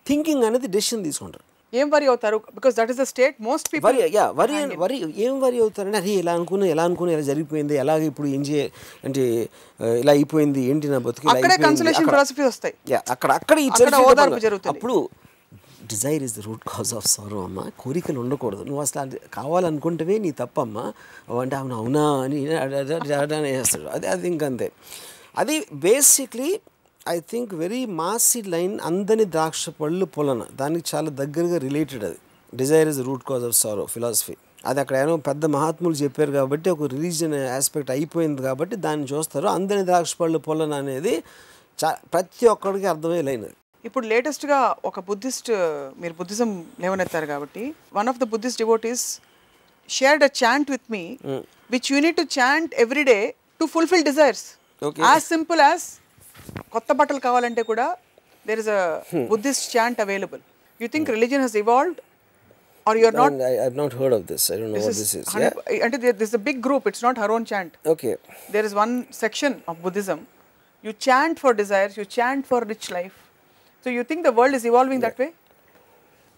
థింకింగ్ అనేది డెసిషన్ తీసుకుంటారు ఏం వరి అవుతారు because that is the state most people worry yeah worry worry ఏం వరి అవుతారంటే అరే ఇలా అనుకున్నా ఎలా అనుకున్నా ఇలా జరిగిపోయింది ఎలాగ ఇప్పుడు ఏం చేయ అంటే ఇలా అయిపోయింది ఏంటి నా బతుకు అక్కడే. కన్సలేషన్ ఫిలాసఫీ వస్తాయి యా అక్కడ అక్కడ. అప్పుడు desire is the root cause of sorrow అమ్మ కోరికలు ఉండకూడదు నువ్వు అసలు అది కావాలనుకుంటేనే నీ తప్పమ్మా అంటే అవును అవునా అని వేస్తాడు అది అది ఇంకంతే అది basically I think very massy line అందని ద్రాక్ష పళ్ళు పొలన. దానికి చాలా దగ్గరగా రిలేటెడ్ అది. Desire is root cause of sorrow philosophy అది అక్కడ ఏమో పెద్ద మహాత్ములు చెప్పారు కాబట్టి ఒక రిలీజియన్ ఆస్పెక్ట్ అయిపోయింది కాబట్టి దాన్ని చూస్తారు. అందని ద్రాక్ష పళ్ళు పొలన అనేది చా ప్రతి ఒక్కడికి అర్థమయ్యే లైన్ అది. ఇప్పుడు లేటెస్ట్గా ఒక బుద్ధిస్ట్ మీరు బుద్ధిజం లేవనెత్తారు కాబట్టి one of the Buddhist devotees shared a chant with me which you need to chant every day to fulfil desires. As simple as కొత్త బట్టలు కావాలంటే కూడా there is a Buddhist chant available you think religion has evolved or you are not And I, I've not heard of this. I don't know what this is. Yeah. అంటే this a big group it's not her own chant Okay. there is one section of Buddhism. You chant for desires, you chant for rich life. So you think the world is evolving that way?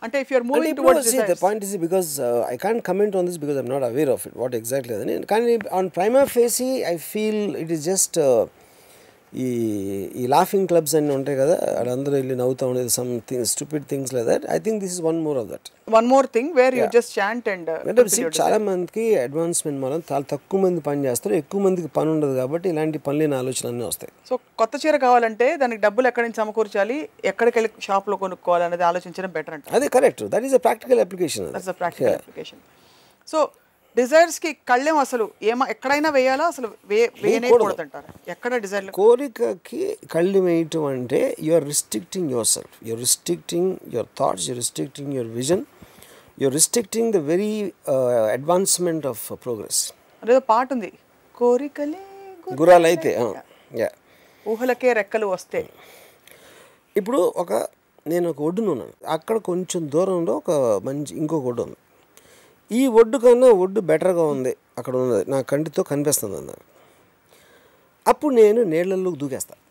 And if you're And moving ఇప్పుడు towards see, the desires, point is because uh, I can't comment on this because I'm not aware of it. What exactly? అని కానీ on prima facie, I feel it is just uh, ఈ ఈ laughing clubs అన్నీ ఉంటాయి కదా వాళ్ళందరూ వెళ్ళి నవ్వుతూ ఉండేది something stupid things like that I think this is one more of that you just chant and uh, అంటే fulfill your చాలా. మందికి అడ్వాన్స్మెంట్ మనం చాలా తక్కువ మంది పని చేస్తారు ఎక్కువ మందికి పని ఉండదు కాబట్టి ఇలాంటి పనులేని ఆలోచనలు అన్నీ వస్తాయి. సో కొత్త చీర కావాలంటే దానికి డబ్బులు ఎక్కడి నుంచి సమకూర్చాలి ఎక్కడికి వెళ్ళి షాప్లో కొనుక్కోవాలి అనేది ఆలోచించడం బెటర్ అంట అదే correct that is a practical application that's a practical application so డిజైర్స్కి కళ్ళెం అసలు ఏమా ఎక్కడైనా వేయాలా? అసలు వే ఎక్కడ డిజైర్ కోరికకి కళ్ళు వేయటం అంటే you are restricting yourself you're restricting your thoughts you're restricting your vision you're restricting the very advancement of progress అదేదో పాట ఉంది కోరికలే గురాలు అయితే యా. ఊహలకే రెక్కలు వస్తే. ఇప్పుడు ఒక నేను ఒక ఒడ్డున ఉన్నాను అక్కడ కొంచెం దూరంలో ఒక మంచి ఇంకొక ఒడ్డు ఉంది ఈ ఒడ్డు కన్నా ఒడ్డు బెటర్గా ఉంది. అక్కడ ఉన్నది. నా కంటితో కనిపిస్తుంది అన్నారు అప్పుడు నేను నీళ్ళల్లోకి దూకేస్తాను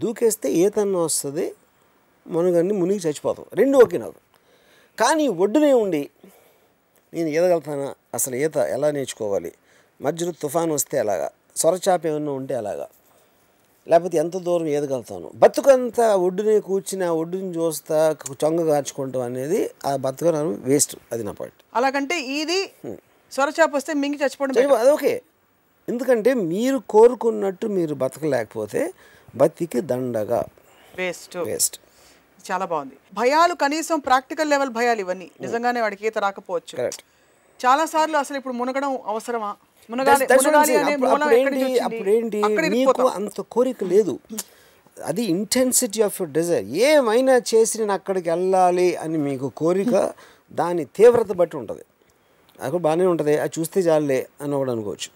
దూకేస్తే ఈతన్న వస్తుంది? మునగన్ని మునిగి చచ్చిపోతాం. రెండు ఓకే నాకు. కానీ ఒడ్డునే ఉండి నేను ఈదగలుగుతానా? అసలు ఈత ఎలా నేర్చుకోవాలి? మధ్యలో తుఫాన్ వస్తే ఎలాగా? సొరచాప ఏమన్నా ఉంటే అలాగా లేకపోతే ఎంత దూరం ఈదగలుగుతాను బతుకంతా ఒడ్డునే కూర్చుని ఆ ఒడ్డుని చూస్తా చొంగ కార్చుకుంటాం అనేది ఆ బతుకడం వేస్ట్. అది నా పాయింట్. అలాగంటే ఇది సొరచాప వస్తే మింగి చచ్చిపోవడం. అది ఓకే ఎందుకంటే మీరు కోరుకున్నట్టు మీరు బతకలేకపోతే బతికి దండగా. వేస్ట్. వేస్ట్. చాలా బాగుంది. భయాలు కనీసం ప్రాక్టికల్ లెవెల్ భయాలు ఇవన్నీ నిజంగానే వాడికి ఈత రాకపోవచ్చు. చాలా సార్లు అసలు ఇప్పుడు మునగడం అవసరమా? మునగాలి That's- that's what I'm మునగాలి saying. అనే అప్పుడు- మూలం అప్పుడు ఎక్కడి నుంచి ఏంటి వచ్చింది? అప్పుడు ఏంటి అక్కడ మీకు. అంత కోరిక లేదు. అది ఇంటెన్సిటీ ఆఫ్ యువర్ డిజైర్ ఏమైనా చేసి నేను అక్కడికి వెళ్ళాలి అని మీకు కోరిక దాని తీవ్రత బట్టి ఉంటుంది. అది కూడా బాగానే ఉంటుంది. అది చూస్తే చాలులే అని ఒకటి అనుకోవచ్చు?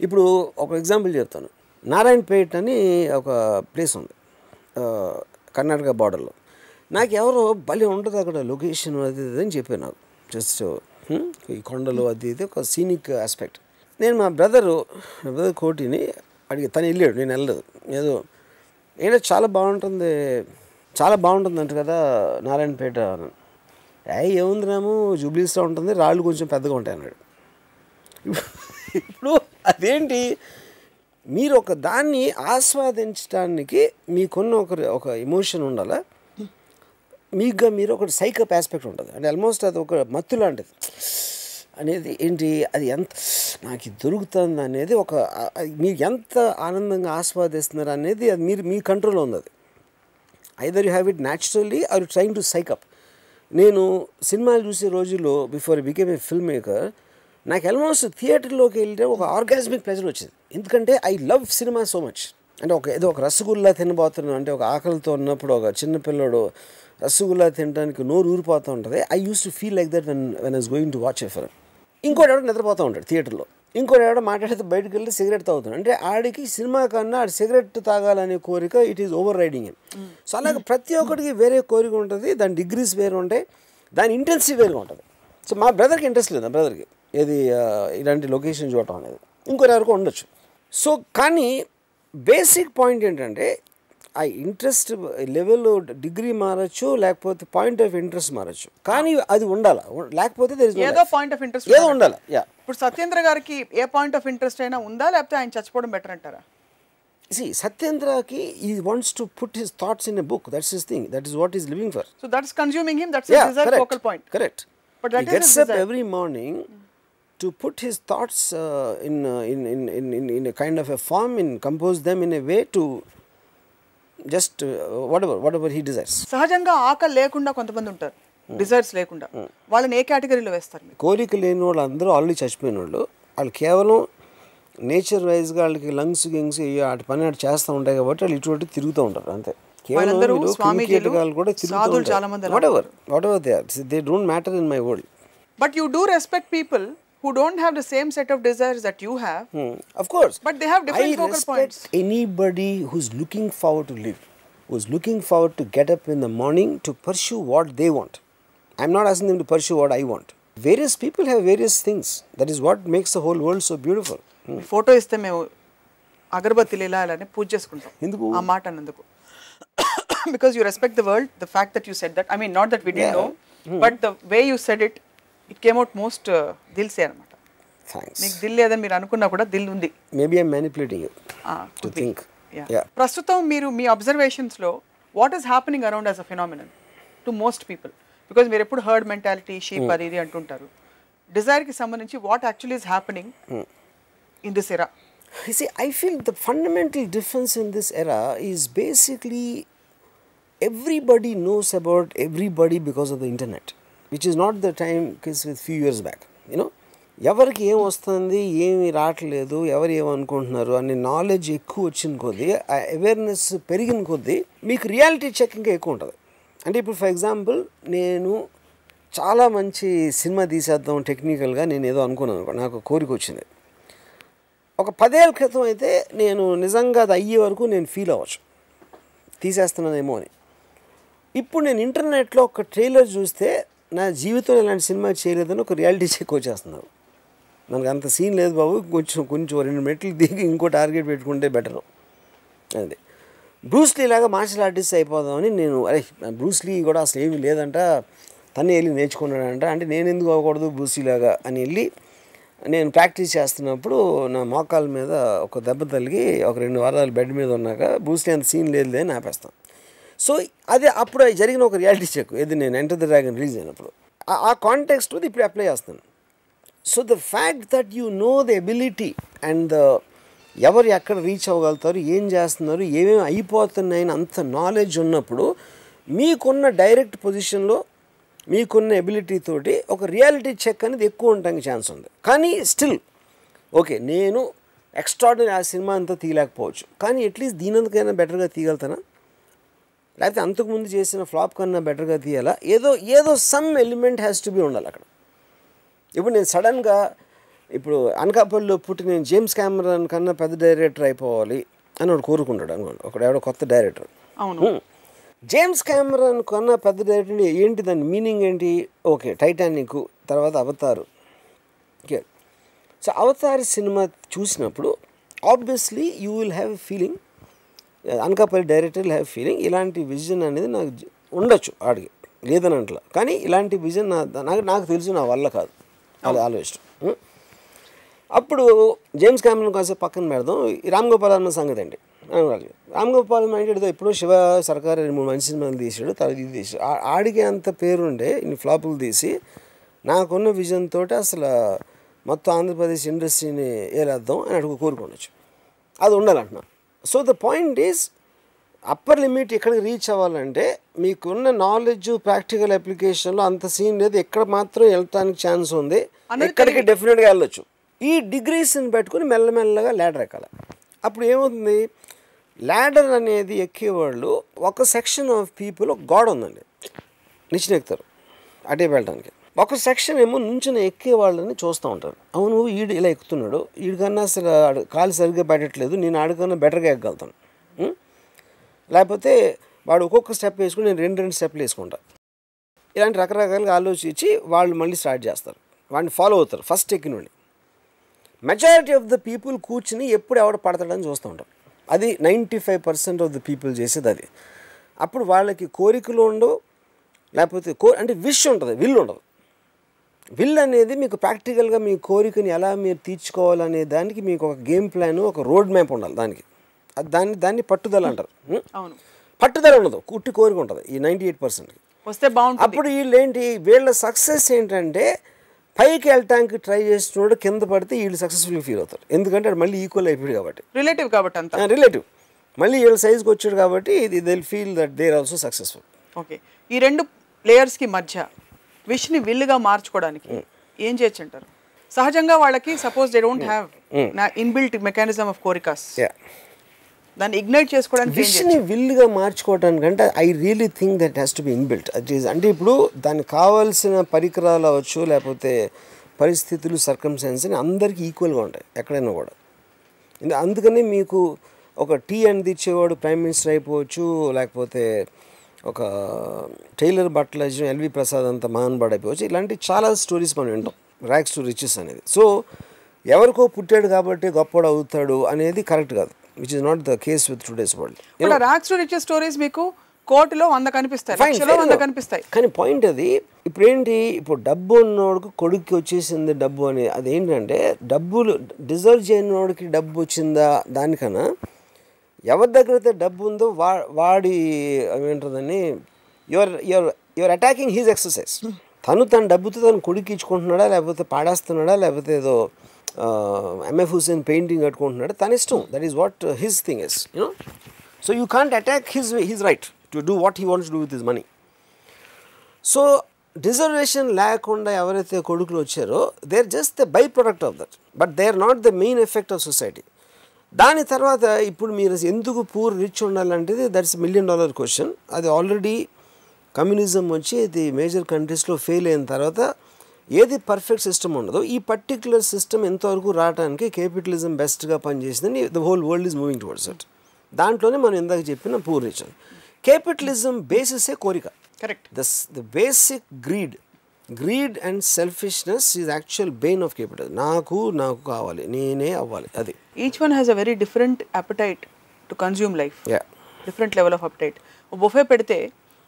ఇప్పుడు ఒక ఎగ్జాంపుల్ చెప్తాను. నారాయణపేట్ అని ఒక ప్లేస్ ఉంది. కర్ణాటక బార్డర్లో నాకు ఎవరో భలే ఉంటుంది అక్కడ లొకేషన్ అది అని చెప్పారు నాకు. జస్ట్ ఈ కొండలు అది ఇది ఒక సీనిక్ ఆస్పెక్ట్ నేను మా బ్రదరు బ్రదర్ కోటిని అడిగి తను వెళ్ళాడు నేను వెళ్ళలేదు. ఏదో ఏంటో చాలా బాగుంటుంది చాలా బాగుంటుంది అంట కదా నారాయణపేట అయ్యి ఏముంది రాము? జూబ్లీస్లో ఉంటుంది రాళ్ళు కొంచెం పెద్దగా ఉంటాయి అన్నాడు. ఇప్పుడు అదేంటి? మీరు ఒక దాన్ని ఆస్వాదించడానికి మీకున్న ఒక ఒక ఎమోషన్ ఉండాలా? మీకుగా మీరు ఒక సైకప్ ఆస్పెక్ట్ ఉంటుంది. అంటే ఆల్మోస్ట్ అది ఒక మత్తు లాంటిది. అనేది ఏంటి అది ఎంత నాకు ఇది దొరుకుతుంది అనేది ఒక మీరు ఎంత ఆనందంగా ఆస్వాదిస్తున్నారు అనేది అది మీరు మీ కంట్రోల్లో ఉంది అది. Either you have it naturally or train to psych up నేను సినిమాలు చూసే రోజుల్లో before became a film maker నాకు ఆల్మోస్ట్ థియేటర్లోకి వెళ్తే ఒక ఆర్గాస్మిక్ ప్లెజర్ వచ్చింది. ఎందుకంటే I love cinema so much అంటే ఒక ఏదో ఒక రసగుల్లా తినబోతున్నాను. అంటే ఒక ఆకలితో ఉన్నప్పుడు ఒక చిన్నపిల్లడు రసగుల్లా తినడానికి నోరు ఊరిపోతూ ఉంటుంది. I use to feel like that when when is going to watch a film ఇంకోటి ఎవడో నిద్రపోతూ ఉంటాడు థియేటర్లో. ఇంకోటి ఎవడో మాట్లాడితే బయటకు వెళ్ళి సిగరెట్ తాగుతాడు. అంటే ఆడికి సినిమా కన్నా ఆడి సిగరెట్ తాగాలనే కోరిక it is overriding so అలాగే ప్రతి ఒక్కడికి వేరే కోరిక ఉంటుంది. దాని డిగ్రీస్ వేరు ఉంటాయి. దాని ఇంటెన్సిటీ వేరుగా ఉంటుంది. సో మా బ్రదర్కి ఇంట్రెస్ట్ లేదు బ్రదర్కి ఏది ఇలాంటి లొకేషన్ చూడటం అనేది. ఇంకొకరు ఎవరికో ఉండొచ్చు. సో కానీ బేసిక్ పాయింట్ ఏంటంటే ఆ ఇంట్రెస్ట్ లెవెల్ డిగ్రీ మారచ్చు లేకపోతే పాయింట్ ఆఫ్ ఇంట్రెస్ట్ మారచ్చు. కానీ అది ఉండాలి. లేకపోతే ఏదో. పాయింట్ ఆఫ్ ఇంట్రెస్ట్ ఏదో ఉండాలి. యా ఇప్పుడు సత్యేంద్ర గారికి ఏ పాయింట్ ఆఫ్ ఇంట్రెస్ట్ అయినా ఉందా? లేకపోతే ఆయన చచ్చిపోవడం బెటర్ అంటారా? C సత్యేంద్రకి he wants to put his thoughts in a book that's his thing that is what is living for so that's consuming him that's correct. Focal point correct. But he that is gets his up desire. every morning to put his thoughts uh, in, uh, in, in, in, in, in a kind of a form and compose them in a way to just uh, whatever whatever he desires. సహజంగా ఆకలి లేకుండా కొంతమంది ఉంటారు. Desires లేకుండా. వాళ్ళని ఏ కేటగిరీలో వేస్తారు కోరిక లేని వాళ్ళు అందరూ ఆల్రెడీ చచ్చిపోయిన వాళ్ళు వాళ్ళు కేవలం నేచర్ వైజ్గా వాళ్ళకి లంగ్స్ గింగ్స్ వాటి పని అటు చేస్తూ ఉంటాయి కాబట్టి వాళ్ళు ఇటువంటి తిరుగుతూ ఉంటారు అంతే. కేవలం కూడా తిరుగుతూ whatever whatever they are they don't matter in my world but you do respect people who don't have the same set of desires that you have Hmm, of course. But they have different I focal respect points. Anybody who's looking forward to live, who's looking forward to get up in the morning to pursue what they want. I'm not asking them to pursue what I want. Various people have various things. That is what makes the whole world so beautiful. Photo ఇస్తే మేము అగరబత్తిలు ఇలా అలానే పూజ చేసుకుంటాం ఎందుకు? ఆ మాట అన్నందుకు because you respect the world the fact that you set that I mean not that we the know but the way you said it it came out most Dil దిల్సే అనమాట. మీకు దిల్ లేదని మీరు అనుకున్నా కూడా దిల్ ఉంది. Maybe I manipulating to think ప్రస్తుతం మీరు మీ అబ్జర్వేషన్స్లో what is happening around as a phenomenal to most people because మీరు ఎప్పుడు హర్డ్ మెంటాలిటీ షేప్ అది ఇది అంటుంటారు. డిజైర్కి సంబంధించి what actually is happening in this era see I feel the fundamental difference in this era is basically everybody knows about everybody because of the internet which is not the time case with few years back you know ఎవరికి ఏం వస్తుంది ఏమి రావట్లేదు ఎవరు ఏమనుకుంటున్నారు అనే knowledge ఎక్కువ వచ్చిన కొద్దీ ఆ అవేర్నెస్ పెరిగిన కొద్దీ మీకు రియాలిటీ చెక్ ఇంకా ఎక్కువ ఉంటుంది. అంటే ఇప్పుడు ఫర్ ఎగ్జాంపుల్ నేను చాలా మంచి సినిమా తీసేద్దాం టెక్నికల్గా నేను ఏదో అనుకున్నాను నాకు కోరిక వచ్చింది. ఒక పదేళ్ళ క్రితం అయితే నేను నిజంగా అది అయ్యే వరకు నేను ఫీల్ అవ్వచ్చు. తీసేస్తున్నానేమో అని. ఇప్పుడు నేను ఇంటర్నెట్లో ఒక ట్రైలర్ చూస్తే నా జీవితంలో ఇలాంటి సినిమా చేయలేదని ఒక రియాలిటీ చెక్ వచ్చేస్తున్నారు. మనకు అంత సీన్ లేదు బాబు కొంచెం కొంచెం రెండు మెట్లు దిగి ఇంకో టార్గెట్ పెట్టుకుంటే బెటరు. అది. బ్రూస్లీ లాగా మార్షల్ ఆర్టిస్ట్ అయిపోదామని నేను అరే బ్రూస్లీ కూడా అసలు ఏమీ లేదంట తనే వెళ్ళి నేర్చుకున్నాడంట అంటే నేను ఎందుకు అవ్వకూడదు బ్రూస్లీ లాగా అని వెళ్ళి నేను ప్రాక్టీస్ చేస్తున్నప్పుడు నా మోకాల మీద ఒక దెబ్బ తలిగి ఒక రెండు వారాలు బెడ్ మీద ఉన్నాక బ్రూస్లీ అంత సీన్ లేదు అని ఆపేస్తాను. సో అదే అప్పుడు జరిగిన ఒక రియాలిటీ చెక్ ఇది నేను ఎంటర్ ద డ్రాగన్ రిలీజ్ అయినప్పుడు. ఆ- కాంటెక్స్ట్ ఇప్పుడు అప్లై చేస్తాను. So the fact that you know the ability and the ఎవరు ఎక్కడ రీచ్ అవ్వగలుగుతారు ఏం చేస్తున్నారు ఏమేమి అయిపోతున్నాయని అంత నాలెడ్జ్ ఉన్నప్పుడు మీకున్న డైరెక్ట్ పొజిషన్లో మీకున్న ఎబిలిటీ తోటి ఒక రియాలిటీ చెక్ అనేది ఎక్కువ ఉండడానికి ఛాన్స్ ఉంది. కానీ స్టిల్ ఓకే నేను ఎక్స్ట్రాడినరీ ఆ సినిమా అంతా తీయలేకపోవచ్చు. కానీ అట్లీస్ట్ దీనందుకైనా బెటర్గా తీయగలుగుతానా? లేకపోతే అంతకుముందు చేసిన ఫ్లాప్ కన్నా బెటర్గా తీయాలా? ఏదో ఏదో some element has to be ఉండాలి అక్కడ. ఇప్పుడు నేను సడన్గా ఇప్పుడు అనకాపల్లిలో పుట్టి నేను జేమ్స్ కెమెరాన్ కన్నా పెద్ద డైరెక్టర్ అయిపోవాలి అని వాడు కోరుకుంటాడు అనుకోండి. ఒకడు ఎవడో కొత్త డైరెక్టర్ అవును. జేమ్స్ కెమెరాన్ కన్నా పెద్ద డైరెక్టర్ ఏంటి దాని మీనింగ్ ఏంటి? ఓకే టైటానిక్ తర్వాత Avatar okay. So Avatar cinema చూసినప్పుడు obviously you will have feeling Anakapalli director have feeling ఇలాంటి విజన్ అనేది నాకు ఉండొచ్చు ఆడికి లేదని అంటలా కానీ ఇలాంటి విజన్ నాకు నాకు తెలుసు నా వల్ల కాదు. అది ఆలోచన? అప్పుడు జేమ్స్ క్యామరన్ కాసేపు పక్కన పెడదాం. ఈ రామ్ గోపాల్ వర్మ సంగతి అండి రామ్ గోపాల్ వర్మ అంటే ఏదో ఎప్పుడో శివ సర్కార్ రెండు మూడు మంచి సినిమాలు తీసాడు తర్వాత ఇది తీసాడు ఆడికి అంత పేరుండే ఇన్ని ఫ్లాపులు తీసి నాకున్న విజన్ తోటి అసలు మొత్తం ఆంధ్రప్రదేశ్ ఇండస్ట్రీని ఏలేద్దాం అని అడుగు కోరుకోవచ్చు అది ఉండాలంటున్నా so the point is upper limit ఎక్కడికి రీచ్ అవ్వాలంటే మీకున్న నాలెడ్జ్ ప్రాక్టికల్ అప్లికేషన్లో అంత సీన్ లేదు. ఎక్కడ మాత్రం వెళ్ళటానికి ఛాన్స్ ఉంది. ఎక్కడికి డెఫినెట్గా వెళ్ళొచ్చు. ఈ డిగ్రీస్ని పెట్టుకుని మెల్లమెల్లగా ల్యాడర్ ఎక్కాలి. అప్పుడు ఏమవుతుంది? ల్యాడర్ అనేది ఎక్కేవాళ్ళు ఒక సెక్షన్ ఆఫ్ పీపుల్ ఒక గోడ ఉందండి. నిచ్చెన ఎక్కుతారు అటే వెళ్ళడానికి ఒక సెక్షన్ ఏమో నుంచుని ఎక్కే వాళ్ళని చూస్తూ ఉంటారు. అవును ఈడు ఇలా ఎక్కుతున్నాడు. వీడికన్నా అసలు ఆడు కాలు సరిగ్గా పెట్టట్లేదు. నేను ఆడికన్నా బెటర్గా ఎక్కగలుగుతాను. లేకపోతే వాడు ఒక్కొక్క స్టెప్ వేసుకుని నేను రెండు రెండు స్టెప్లు వేసుకుంటా. ఇలాంటి రకరకాలుగా ఆలోచించి వాళ్ళు మళ్ళీ స్టార్ట్ చేస్తారు. వాడిని ఫాలో అవుతారు ఫస్ట్ ఎక్కినండి మెజారిటీ ఆఫ్ ద పీపుల్ కూర్చుని ఎప్పుడు ఎవడ పడతాడని చూస్తూ ఉంటారు అది ninety five percent of the people చేసేది అది. అప్పుడు వాళ్ళకి కోరికలు ఉండవు లేకపోతే కో అంటే విష్ ఉంటుంది విల్ ఉండదు. విల్ అనేది మీకు ప్రాక్టికల్గా మీ కోరికని ఎలా మీరు తీర్చుకోవాలనే దానికి మీకు ఒక గేమ్ ప్లాన్ ఒక రోడ్ మ్యాప్ ఉండాలి దానికి. దాన్ని దాన్ని పట్టుదల అంటారు. పట్టుదల ఉండదు కుట్టి కోరిక ఉంటుంది ఈ నైంటీ ఎయిట్ పర్సెంట్కి. వస్తే బాగుంటుంది. అప్పుడు వీళ్ళు ఏంటి వీళ్ళ సక్సెస్ ఏంటంటే పైకి వెళ్ళటానికి ట్రై చేస్తున్నాడు కింద పడితే వీళ్ళు సక్సెస్ఫుల్ ఫీల్ అవుతారు. ఎందుకంటే అది మళ్ళీ ఈక్వల్ అయిపోయాడు కాబట్టి. రిలేటివ్ కాబట్టి అంతా. రిలేటివ్ మళ్ళీ వీళ్ళ సైజ్కి వచ్చాడు కాబట్టి ఇది they feel that they also successful okay. ఈ రెండు లేయర్స్కి మధ్య విష్ని విల్లుగా మార్చుకోవడానికి. ఏం చేయొచ్చు అంటారు సహజంగా వాళ్ళకి సపోజ్ దే డోంట్ హ్యావ్ నా ఇన్బిల్ట్ మెకానిజం ఆఫ్ కోరికాస్ దాన్ని ఇగ్నైట్ చేసుకోవడానికి విష్ని విల్గా మార్చుకోవటానికంటే I really think that has to be inbuilt at అంటే ఇప్పుడు దానికి కావాల్సిన పరికరాలు అవ్వచ్చు లేకపోతే పరిస్థితులు సర్కమ్స్టాన్స్ని అందరికీ ఈక్వల్గా ఉంటాయి ఎక్కడైనా కూడా. అందుకని మీకు ఒక టీ అందించేవాడు ప్రైమ్ మినిస్టర్ అయిపోవచ్చు లేకపోతే ఒక టైలర్ బట్టల ఎల్వి ప్రసాద్ అంత మహాన్బాడ్ అయిపోవచ్చు. ఇలాంటి చాలా స్టోరీస్ మనం వింటాం. ర్యాక్స్ టు రిచెస్ అనేది. సో ఎవరికో పుట్టాడు కాబట్టి గొప్పవాడు అవుతాడు అనేది కరెక్ట్ కాదు. Which is not the case with today's world rags to riches stories మీకు కోటిలో వంద కనిపిస్తాయి. వంద. కనిపిస్తాయి. కానీ పాయింట్ అది ఇప్పుడు ఏంటి ఇప్పుడు డబ్బు ఉన్నోడికి కొడుక్కి వచ్చేసింది డబ్బు అని అది ఏంటంటే డబ్బులు డిజర్వ్ చేయనోడికి డబ్బు వచ్చిందా దానికన్నా ఎవరి దగ్గర అయితే డబ్బు ఉందో వా వాడి ఏమంటుందని your your your attacking his exercise. తను తన డబ్బుతో తను కొడుకు ఇచ్చుకుంటున్నాడా లేకపోతే పాడేస్తున్నాడా లేకపోతే ఏదో ఎంఎఫ్ హుసేన్ పెయింటింగ్ కట్టుకుంటున్నాడా తన ఇష్టం. That is what his thing is you know so you can't attack his his right to do what he wants do with his money so reservation లేకుండా ఎవరైతే కొడుకులు వచ్చారో they are just the byproduct of that but they are not the main effect of society దాని తర్వాత ఇప్పుడు మీరు ఎందుకు poor rich ఉండాలంటే దట్స్ మిలియన్ డాలర్ క్వశ్చన్ అది ఆల్రెడీ కమ్యూనిజం వచ్చి ఇది మేజర్ కంట్రీస్లో ఫెయిల్ అయిన తర్వాత ఏది పర్ఫెక్ట్ సిస్టమ్ ఉండదో ఈ పర్టిక్యులర్ సిస్టమ్ ఎంతవరకు రావడానికి కేపిటలిజం బెస్ట్గా పనిచేసిందని the whole world is moving towards it దాంట్లోనే మనం ఇందాక చెప్పిన పూర్ రిచ్ కేపిటలిజం బేసిసే కోరిక. Correct the, s- the greed and selfishness is actual bane of capital నాకు నాకు కావాలి నేనే అవ్వాలి అది. Each one has a very different appetite to consume life different level of appetite buffet పెడితే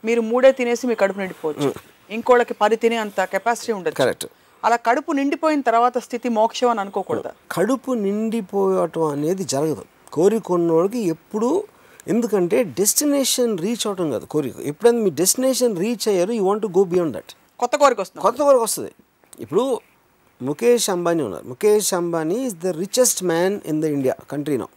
మీరు మూడే తినేసి మీ కడుపు నిండిపోవచ్చు. ఇంకోళ్ళకి పది తినే అంత కెపాసిటీ ఉండదు కరెక్ట్ అలా కడుపు నిండిపోయిన తర్వాత స్థితి మోక్షం అని అనుకోకూడదు? కడుపు నిండిపోవటం అనేది జరగదు. కోరిక ఉన్నోడికి ఎప్పుడు ఎందుకంటే డెస్టినేషన్ రీచ్ అవటం కాదు కోరిక. ఎప్పుడైనా మీ డెస్టినేషన్ రీచ్ అయ్యారు you want go beyond that కొత్త కోరిక వస్తుంది. కొత్త వరకు వస్తుంది. ఇప్పుడు ముఖేష్ అంబానీ ఉన్నారు. Mukesh Ambani is the richest man in the India country no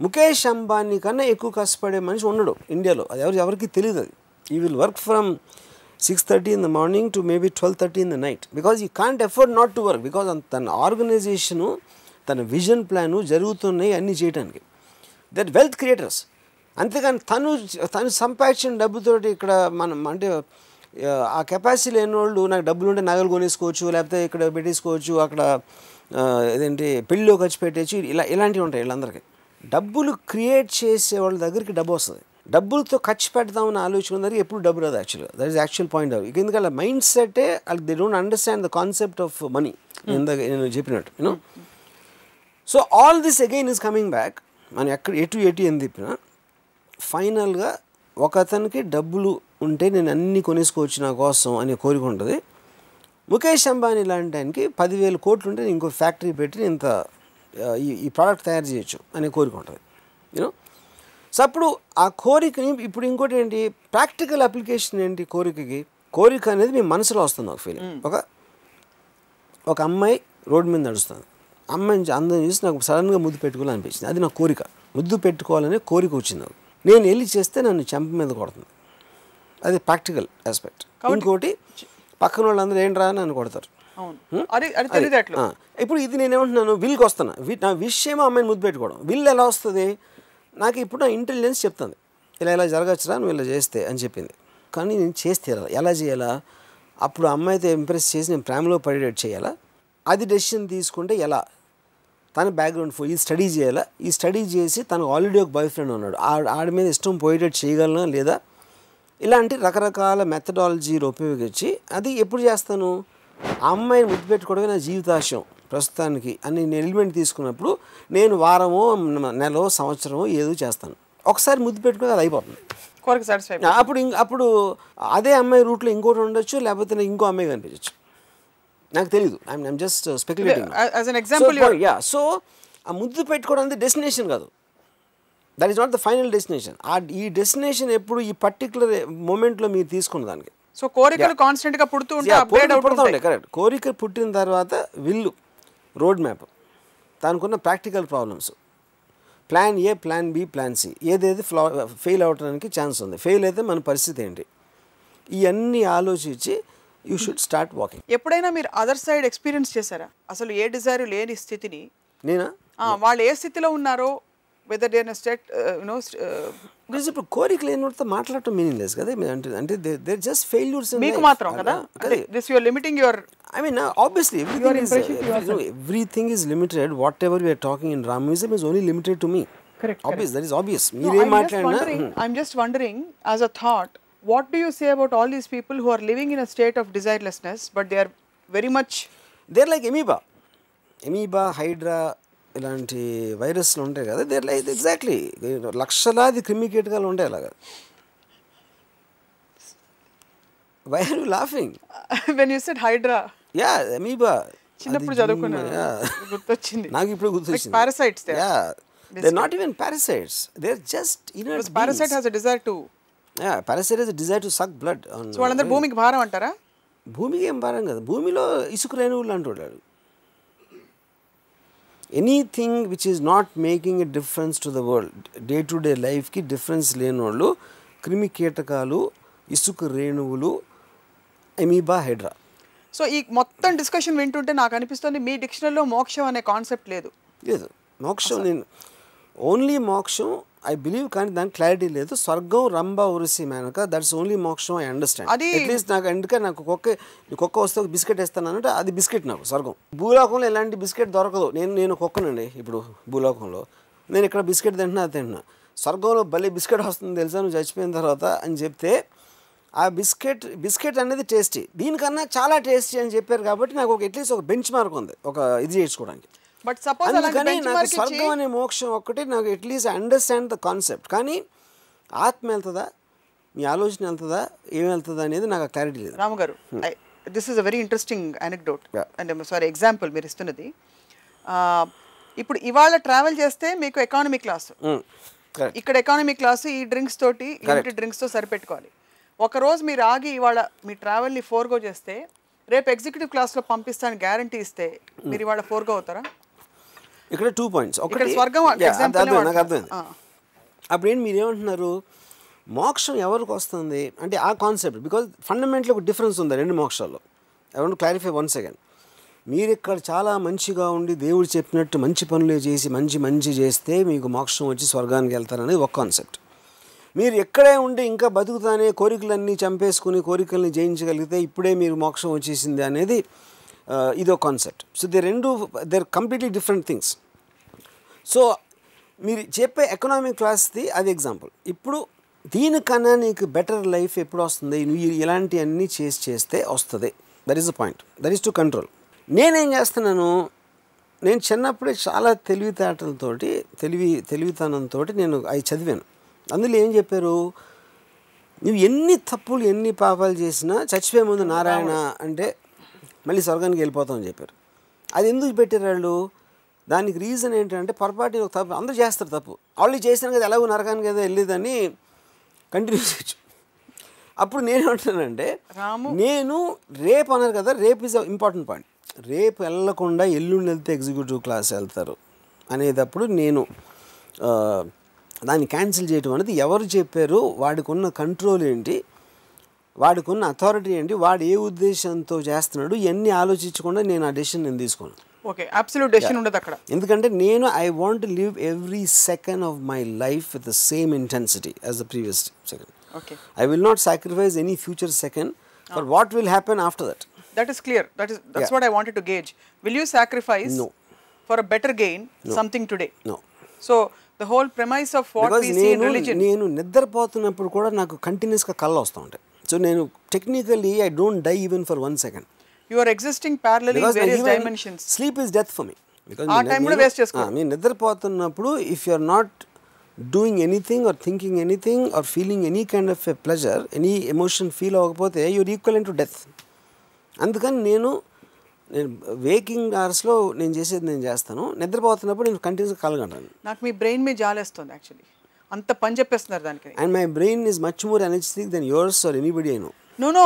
Mukesh Ambani కన్నా ఎక్కువ కష్టపడే మనిషి ఉండడు ఇండియాలో. అది ఎవరు ఎవరికి తెలియదు అది. He will work from six thirty in the morning to maybe twelve thirty in the night because you can't afford not to work because తన ఆర్గనైజేషను తన విజన్ ప్లాను జరుగుతున్నాయి అన్నీ చేయడానికి దట్ వెల్త్ క్రియేటర్స్ అంతేకాని తను తను సంపాదించిన డబ్బుతోటి ఇక్కడ మనం అంటే ఆ, కెపాసిటీ లేని వాళ్ళు నాకు డబ్బులు ఉంటే నగలు కొనేసుకోవచ్చు లేకపోతే ఇక్కడ పెట్టేసుకోవచ్చు అక్కడ ఆ, ఇదేంటి పెళ్ళిలో ఖర్చు పెట్టేచ్చు ఇలా ఇలాంటివి ఉంటాయి వీళ్ళందరికీ. డబ్బులు క్రియేట్ చేసే వాళ్ళ దగ్గరికి డబ్బు వస్తుంది. డబ్బులతో ఖర్చు పెడదామని ఆలోచన దగ్గర ఎప్పుడు డబ్బు రాదు యాక్చువల్గా that is actual point of ఎందుకంటే mind సెటే they don't understand the concept of money ఇందాక నేను చెప్పినట్టు you know so all this again is coming back మనం ఎక్కడ ఎటు ఎటు అని చెప్పినా ఫైనల్గా ఒక అతనికి డబ్బులు ఉంటే నేను అన్ని కొనేసుకోవచ్చు నా కోసం అనే కోరిక ఉంటుంది. ముఖేష్ అంబానీ లాంటి ఆయనకి పదివేల కోట్లు ఉంటే నేను ఇంకో ఫ్యాక్టరీ పెట్టి ఇంత ఈ ఈ ప్రోడక్ట్ తయారు చేయొచ్చు అనే కోరిక ఉంటుంది. యూనో సో అప్పుడు ఆ కోరికని ఇప్పుడు ఇంకోటి ఏంటి? ప్రాక్టికల్ అప్లికేషన్ ఏంటి కోరికకి? కోరిక అనేది మీ మనసులో వస్తుంది ఒక ఫీలింగ్ ఒక ఒక అమ్మాయి రోడ్డు మీద నడుస్తుంది. అమ్మాయిని చూ- అందరం చూసి నాకు సడన్గా ముద్దు పెట్టుకోవాలనిపించింది. అది నా కోరిక. ముద్దు పెట్టుకోవాలనే కోరిక వచ్చింది నాకు. నేను వెళ్ళి చేస్తే నన్ను చెంప మీద కొడుతుంది. అది ప్రాక్టికల్ ఆస్పెక్ట్ ఇంకోటి పక్కన వాళ్ళందరూ ఏంట్రా అని నన్ను కొడతారు. ఇప్పుడు ఇది నేను ఏమంటున్నాను విల్కి వస్తున్నా. వి- నా విషయం అమ్మాయిని ముద్దు పెట్టుకోవడం. విల్ ఎలా వస్తుంది? నాకు ఇప్పుడు నా ఇంటెలిజెన్స్ చెప్తుంది. ఇలా ఇలా జరగచ్చురా నువ్వు ఇలా చేస్తే అని చెప్పింది. కానీ నేను చేస్తే ఎలా చేయాలా? అప్పుడు అమ్మాయితో ఇంప్రెస్ చేసి నేను ప్రేమలో పడేటట్టు చేయాలా? అది డెసిషన్ తీసుకుంటే ఎలా? తన బ్యాక్గ్రౌండ్ ఫో ఈ స్టడీ చేయాలా? ఈ స్టడీ చేసి తనకు ఆల్రెడీ ఒక బాయ్ ఫ్రెండ్ ఉన్నాడు. ఆడ ఆడి మీద ఇష్టం పోయేటట్టు చేయగలనా లేదా? ఇలాంటి రకరకాల మెథడాలజీలు ఉపయోగించి అది ఎప్పుడు చేస్తాను? ఆ అమ్మాయిని ముద్దు పెట్టుకోవడమే నా జీవితాశయం ప్రస్తుతానికి అని నేను ఎలిమెంట్ తీసుకున్నప్పుడు నేను వారమో నెలలో సంవత్సరమో ఏదో చేస్తాను. ఒకసారి ముద్దు పెట్టుకుని అది అయిపోతుంది. అప్పుడు అప్పుడు అదే అమ్మాయి రూట్లో ఇంకోటి ఉండొచ్చు లేకపోతే నాకు ఇంకో అమ్మాయి కనిపించచ్చు. నాకు తెలియదు I'm I'm just speculating so ఆ ముద్దు పెట్టుకోవడం అనేది డెస్టినేషన్ కాదు. That is not the final destination ఆ ఈ డెస్టినేషన్ ఎప్పుడు ఈ పర్టికులర్ మూమెంట్లో మీరు తీసుకున్న దానికి. సో కోరికలు కాన్స్టెంట్గా పుడుతూ ఉంటాయి కరెక్ట్ కోరిక పుట్టిన తర్వాత విల్లు రోడ్ మ్యాప్ దానికున్న practical problems plan A plan B plan C ఏదైతే ఫ్లా ఫెయిల్ అవడానికి ఛాన్స్ ఉంది. ఫెయిల్ అయితే మన పరిస్థితి ఏంటి? ఇవన్నీ ఆలోచించి యూ షుడ్ స్టార్ట్ వాకింగ్ ఎప్పుడైనా మీరు అదర్ సైడ్ ఎక్స్పీరియన్స్ చేశారా? అసలు ఏ డిజైర్ లేని స్థితిని? నేనా? వాళ్ళు ఏ స్థితిలో ఉన్నారో whether their state you know because ఇప్పుడు కోరిక లేనితో మాట్లాడటం మీనింగ్ లేదు కదా మీరు అంటే అంటే దేర్ జస్ట్ ఫెయిల్యూర్స్ మీకు మాత్రం కదా this your limiting your I mean, uh, obviously, everything is, impression to every- no, everything is limited. Whatever we are talking in Ramuism is only limited to me. Correct, Obvious, that is obvious. No, మీరేం I'm just మాట్లాడినా wondering, I'm just wondering, as a thought, what do you say about all these people who are living in a state of desirelessness, but they are very much their like amoeba amoeba hydra ఇలాంటి వైరస్లు ఉంటాయి కదా there like exactly లక్షలాది క్రిమి కీటకాలు ఉంటాయి అలాగా. Why are you laughing when you said Hydra, yeah amoeba చిన్నప్పుడు చదువుకున్నా గుర్తొచ్చింది. నాకు ఇప్పుడు గుర్తొచ్చింది. Are, yeah they not even parasites they are just because parasite has a desire to yeah parasite is desire to suck blood so వాళ్ళందరూ భూమికి భారం అంటారా? భూమికి ఏం భారం కదా. భూమిలో ఇసుక రేణువులు అంటున్నాడు anything which is not making a difference to the world day to day లైఫ్కి డిఫరెన్స్ లేని వాళ్ళు క్రిమి కీటకాలు ఇసుక రేణువులు ఎమీబా హైడ్రా. సో ఈ మొత్తం డిస్కషన్ వింటుంటే నాకు అనిపిస్తుంది మీ డిక్షనరీలో మోక్షం అనే కాన్సెప్ట్ లేదు. లేదు. మోక్షం నేను ఓన్లీ మోక్షం ఐ బిలీవ్ కానీ దానికి క్లారిటీ లేదు. స్వర్గం రంభ ఉరిసి మేనక దట్స్ ఓన్లీ మోక్షం ఐ అండర్స్టాండ్ అది- అట్లీస్ట్ నాకు అందుకే నాకు కుక్క కుక్క వస్తే ఒక బిస్కెట్ ఇస్తాను అంటే అది బిస్కెట్ నాకు స్వర్గం. భూలోకంలో ఎలాంటి బిస్కెట్ దొరకదు. నేను నేను కుక్కనండి ఇప్పుడు భూలోకంలో. నేను ఇక్కడ బిస్కెట్ తింటున్నా అది తింటున్నా. స్వర్గంలో భలే బిస్కెట్ వస్తుంది తెలుసా? నువ్వు చచ్చిపోయిన తర్వాత అని చెప్తే ఆ బిస్కెట్ బిస్కెట్ అనేది టేస్టీ. దీనికన్నా చాలా టేస్టీ అని చెప్పారు కాబట్టి నాకు ఒక అట్లీస్ట్ ఒక బెంచ్ మార్క్ ఉంది ఒక ఇది చేసుకోవడానికి బట్ సపోజ్ అందుకని బెంచ్ నాకు స్వర్గం అనే మోక్షం ఒక్కటి నాకు అట్లీస్ట్ అండర్స్టాండ్ ద కాన్సెప్ట్ కానీ ఆత్మ వెళ్తుందా? మీ ఆలోచన వెళ్తుందా? ఏం వెళ్తుందా అనేది నాకు క్లారిటీ లేదు. Ramu garu this is a very interesting anecdote. And sorry example మీరు ఇస్తున్నది. ఇప్పుడు ఇవాళ ట్రావెల్ చేస్తే మీకు ఎకానమీ క్లాస్ కరెక్ట్ ఇక్కడ ఎకానమీ క్లాస్ ఈ డ్రింక్స్ తోటి లిమిటెడ్ డ్రింక్స్తో సరిపెట్టుకోవాలి. ఒక రోజు మీరు ఆగి ఇవాళ మీ ట్రావెల్ని ఫోర్గో చేస్తే రేపు ఎగ్జిక్యూటివ్ క్లాస్లో పంపిస్తాను గ్యారంటీ ఇస్తే మీరు ఇవాళ ఫోర్గో అవుతారా? ఇక్కడ టూ పాయింట్స్ ఇక్కడ స్వర్గం నాకు. అర్థమైంది. అప్పుడు ఏంటి మీరు ఏమంటున్నారు మోక్షం ఎవరికి వస్తుంది? అంటే ఆ కాన్సెప్ట్ బికాజ్ ఫండమెంటల్ ఒక డిఫరెన్స్ ఉంది రెండు మోక్షాల్లో. వాంట్ క్లారిఫై వన్ సెకండ్ మీరు ఇక్కడ చాలా మంచిగా ఉండి దేవుడు చెప్పినట్టు మంచి పనులే చేసి మంచి మంచి చేస్తే మీకు మోక్షం వచ్చి స్వర్గానికి వెళ్తారనేది ఒక కాన్సెప్ట్ మీరు ఎక్కడే ఉండి ఇంకా బతుకుతానే కోరికలన్నీ చంపేసుకుని కోరికల్ని జయించగలిగితే ఇప్పుడే మీరు మోక్షం వచ్చేసింది అనేది ఇదో కాన్సెప్ట్ సో దే రెండు they completely different things so మీరు చెప్పే ఎకనామిక్ క్లాస్ది అది ఎగ్జాంపుల్ ఇప్పుడు దీనికన్నా నీకు బెటర్ లైఫ్ ఎప్పుడు వస్తుంది? నువ్వు ఇలాంటి అన్నీ చేసి చేస్తే వస్తుంది. That is the point that is to control నేనేం చేస్తున్నాను? నేను చిన్నప్పుడే చాలా తెలివితేటలతోటి తెలివి తెలివితనంతో నేను అవి చదివాను. అందులో ఏం చెప్పారు? నువ్వు ఎన్ని తప్పులు ఎన్ని పాపాలు చేసినా చచ్చిపోయే ముందు నారాయణ అంటే మళ్ళీ స్వర్గానికి వెళ్ళిపోతాం అని చెప్పారు. అది ఎందుకు పెట్టారు వాళ్ళు? దానికి రీజన్ ఏంటంటే పొరపాటు ఒక తప్పు అందరూ చేస్తారు తప్పు. ఆల్రెడీ చేసినా కదా ఎలాగో నరకానికి కదా వెళ్ళేదని కంటిన్యూ చేయొచ్చు. అప్పుడు నేనేమంటున్నానంటే రాము. నేను రేపు అన్నారు కదా రేపు ఇస్ ఇంపార్టెంట్ పాయింట్ రేపు వెళ్ళకుండా ఎల్లుండి వెళ్తే ఎగ్జిక్యూటివ్ క్లాస్ వెళ్తారు అనేటప్పుడు నేను దాన్ని క్యాన్సిల్ చేయడం అనేది ఎవరు చెప్పారు? వాడికి ఉన్న కంట్రోల్ ఏంటి? వాడికి ఉన్న అథారిటీ ఏంటి? వాడు ఏ ఉద్దేశంతో చేస్తున్నాడు? ఇవన్నీ ఆలోచించకుండా నేను ఆ డెసిషన్ నేను తీసుకోను. ఓకే అబ్సల్యూట్ డెసిషన్ ఉండదు అక్కడ. ఎందుకంటే నేను I want live every second of my life with the same intensity as the previous second okay I will not sacrifice any future second for what will happen after that. That is clear that is that's. What I wanted to gauge will you sacrifice No. For a better gain something today No. So the whole premise of what we see in నేను religion నేను నిద్రపోతున్నప్పుడు కూడా నాకు కంటిన్యూస్గా కళ్ళు వస్తూ ఉంటాయి. So నేను technically I don't die even for one second you are existing parallel in various dimensions sleep is death for me ఆ కూడా waste చేసుకో. మీరు నిద్రపోతున్నప్పుడు if you are not doing anything or thinking anything or feeling any kind of a pleasure any emotion feel అవ్వకపోతే you're equal to death అందుకని నేను నేను waking అవర్స్లో నేను చేసేది నేను చేస్తాను. నిద్రపోతున్నప్పుడు నేను కంటిన్యూస్గా కలగంటాను నాకు మీ బ్రెయిన్ మీద జాలేస్తుంది యాక్చువల్లీ అంత పని చెప్పేస్తున్నారు దానికి. And my brain is much more energetic then yours or anybody I know no no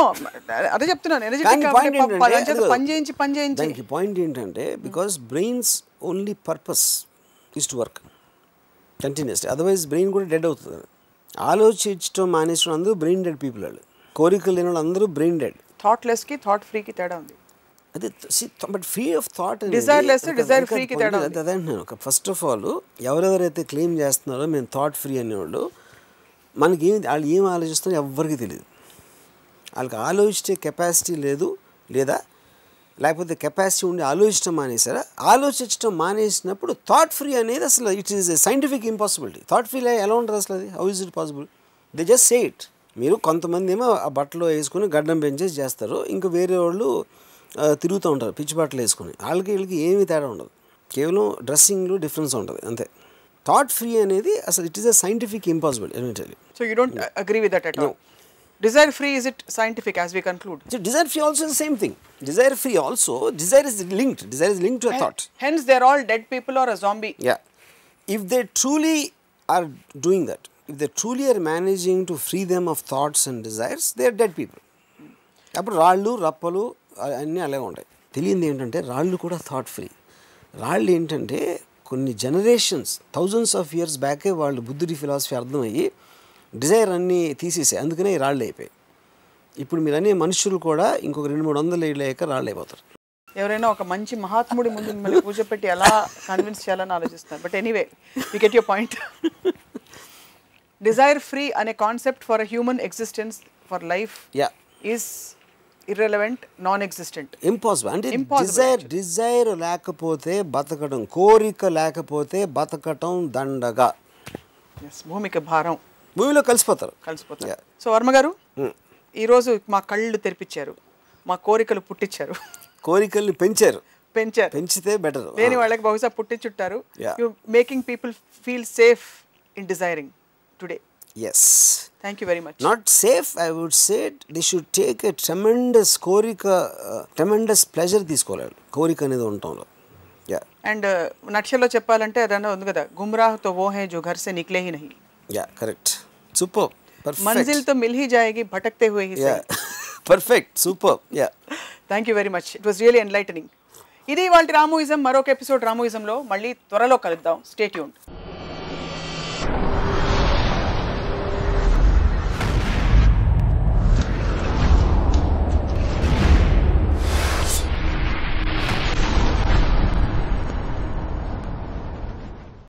అదే చెప్తున్నాను ఎనర్జెటిక్ పని చేయించి పని చేయించి. దానికి పాయింట్ ఏంటంటే because brain's only purpose is to work continuously otherwise brain కూడా డెడ్ అవుతుంది. ఆలోచించడం మానేసడం అందరూ బ్రెయిన్ డెడ్ పీపుల్ వాళ్ళు. కోరికలు లేని వాళ్ళు అందరూ బ్రెయిన్ డెడ్ థాట్ లెస్కి థాట్ ఫ్రీ కి తేడా ఉంది. అదే బట్ ఫ్రీ ఆఫ్ థాట్ తేడా. అదే నేను ఫస్ట్ ఆఫ్ ఆల్ ఎవరెవరైతే క్లెయిమ్ చేస్తున్నారో మేము థాట్ ఫ్రీ అనేవాళ్ళు మనకి ఏమి వాళ్ళు ఏం ఆలోచిస్తున్నారో ఎవ్వరికీ తెలియదు వాళ్ళకి ఆలోచించే కెపాసిటీ లేదు లేదా లేకపోతే కెపాసిటీ ఉండి ఆలోచించడం మానేసారా ఆలోచించడం మానేసినప్పుడు థాట్ ఫ్రీ అనేది అసలు it is scientific impossibility thought free ఎలా ఉంటుంది అసలు అది? How is it possible they just say it మీరు కొంతమంది ఏమో ఆ బట్టలు వేసుకుని గడ్డం పెంచేసి చేస్తారు. ఇంకా వేరే వాళ్ళు తిరుగుతూ ఉంటారు పిచ్చి బట్టలు వేసుకొని. వాళ్ళకి వీళ్ళకి ఏమీ తేడా ఉండదు. కేవలం డ్రెస్సింగ్లో డిఫరెన్స్ ఉంటుంది అంతే. థాట్ ఫ్రీ అనేది అసలు it is a scientific impossible elementary. So you don't agree with that no desire free is it scientific as we conclude so desire free also same thing desire free also desire is linked desire is link to thought hence they are all dead people are a zombie yeah if they truly are doing that if they truly are managing to free them of thoughts and desires they are dead people అప్పుడు రాళ్ళు రప్పలు అన్నీ అలాగే ఉంటాయి. తెలియంది ఏంటంటే రాళ్ళు కూడా థాట్ ఫ్రీ రాళ్ళు ఏంటంటే కొన్ని జనరేషన్స్ థౌజండ్స్ ఆఫ్ ఇయర్స్ బ్యాకే వాళ్ళు బుద్ధుడి ఫిలాసఫీ అర్థమయ్యి డిజైర్ అన్నీ తీసేసాయి. అందుకనే ఈ రాళ్ళు అయిపోయాయి. ఇప్పుడు మీరు అనే మనుషులు కూడా ఇంకొక రెండు మూడు వందలు ఏళ్ళు అయ్యాక రాళ్ళు అయిపోతారు. ఎవరైనా ఒక మంచి మహాత్ముడి ముందు మిమ్మల్ని కూర్చోపెట్టి ఎలా కన్విన్స్ చేయాలని ఆలోచిస్తున్నారు? But anyway we get your point desire free అనే concept for human existence for life yeah is irrelevant non existent impossible అంటే డిజైర్ డిజైర్ లేకపోతే బతకడం కోరిక లేకపోతే బతకటం దండగా. భూమికి భారం. భూమిలో కలిసిపోతారు. కలిసిపోతారు. సో వర్మ గారు ఈరోజు మా కళ్ళు తెరిపించారు. మా కోరికలు పుట్టించారు. కోరికల్ని పెంచారు. పెంచారు. పెంచితే బెటర్ లేని వాళ్ళకి బహుశా పుట్టించుంటారు. You making people feel safe in desiring today Yes. Thank you very much. Not safe, I would say they should take a tremendous కోరిక ట్రెమెండస్ ప్లెజర్ తీసుకోవాలి కోరిక అనేది ఉండటంలో. యా అండ్ నక్షలో చెప్పాలంటే అదన్నా ఉంది కదా గుమ్రాహ్తో ఓ హే జో ఘర్ సే నిక్లే హి నహి. యా కరెక్ట్ సూపర్ మంజిల్తో మిల్ హి జాయేగి భటక్తే హుయే హి perfect super yeah thank you very much it was really enlightening ఇది వాళ్ళ రామోయిజం మరొక ఎపిసోడ్ రామోయిజంలో. మళ్ళీ త్వరలో కలుద్దాం. స్టేట్యూన్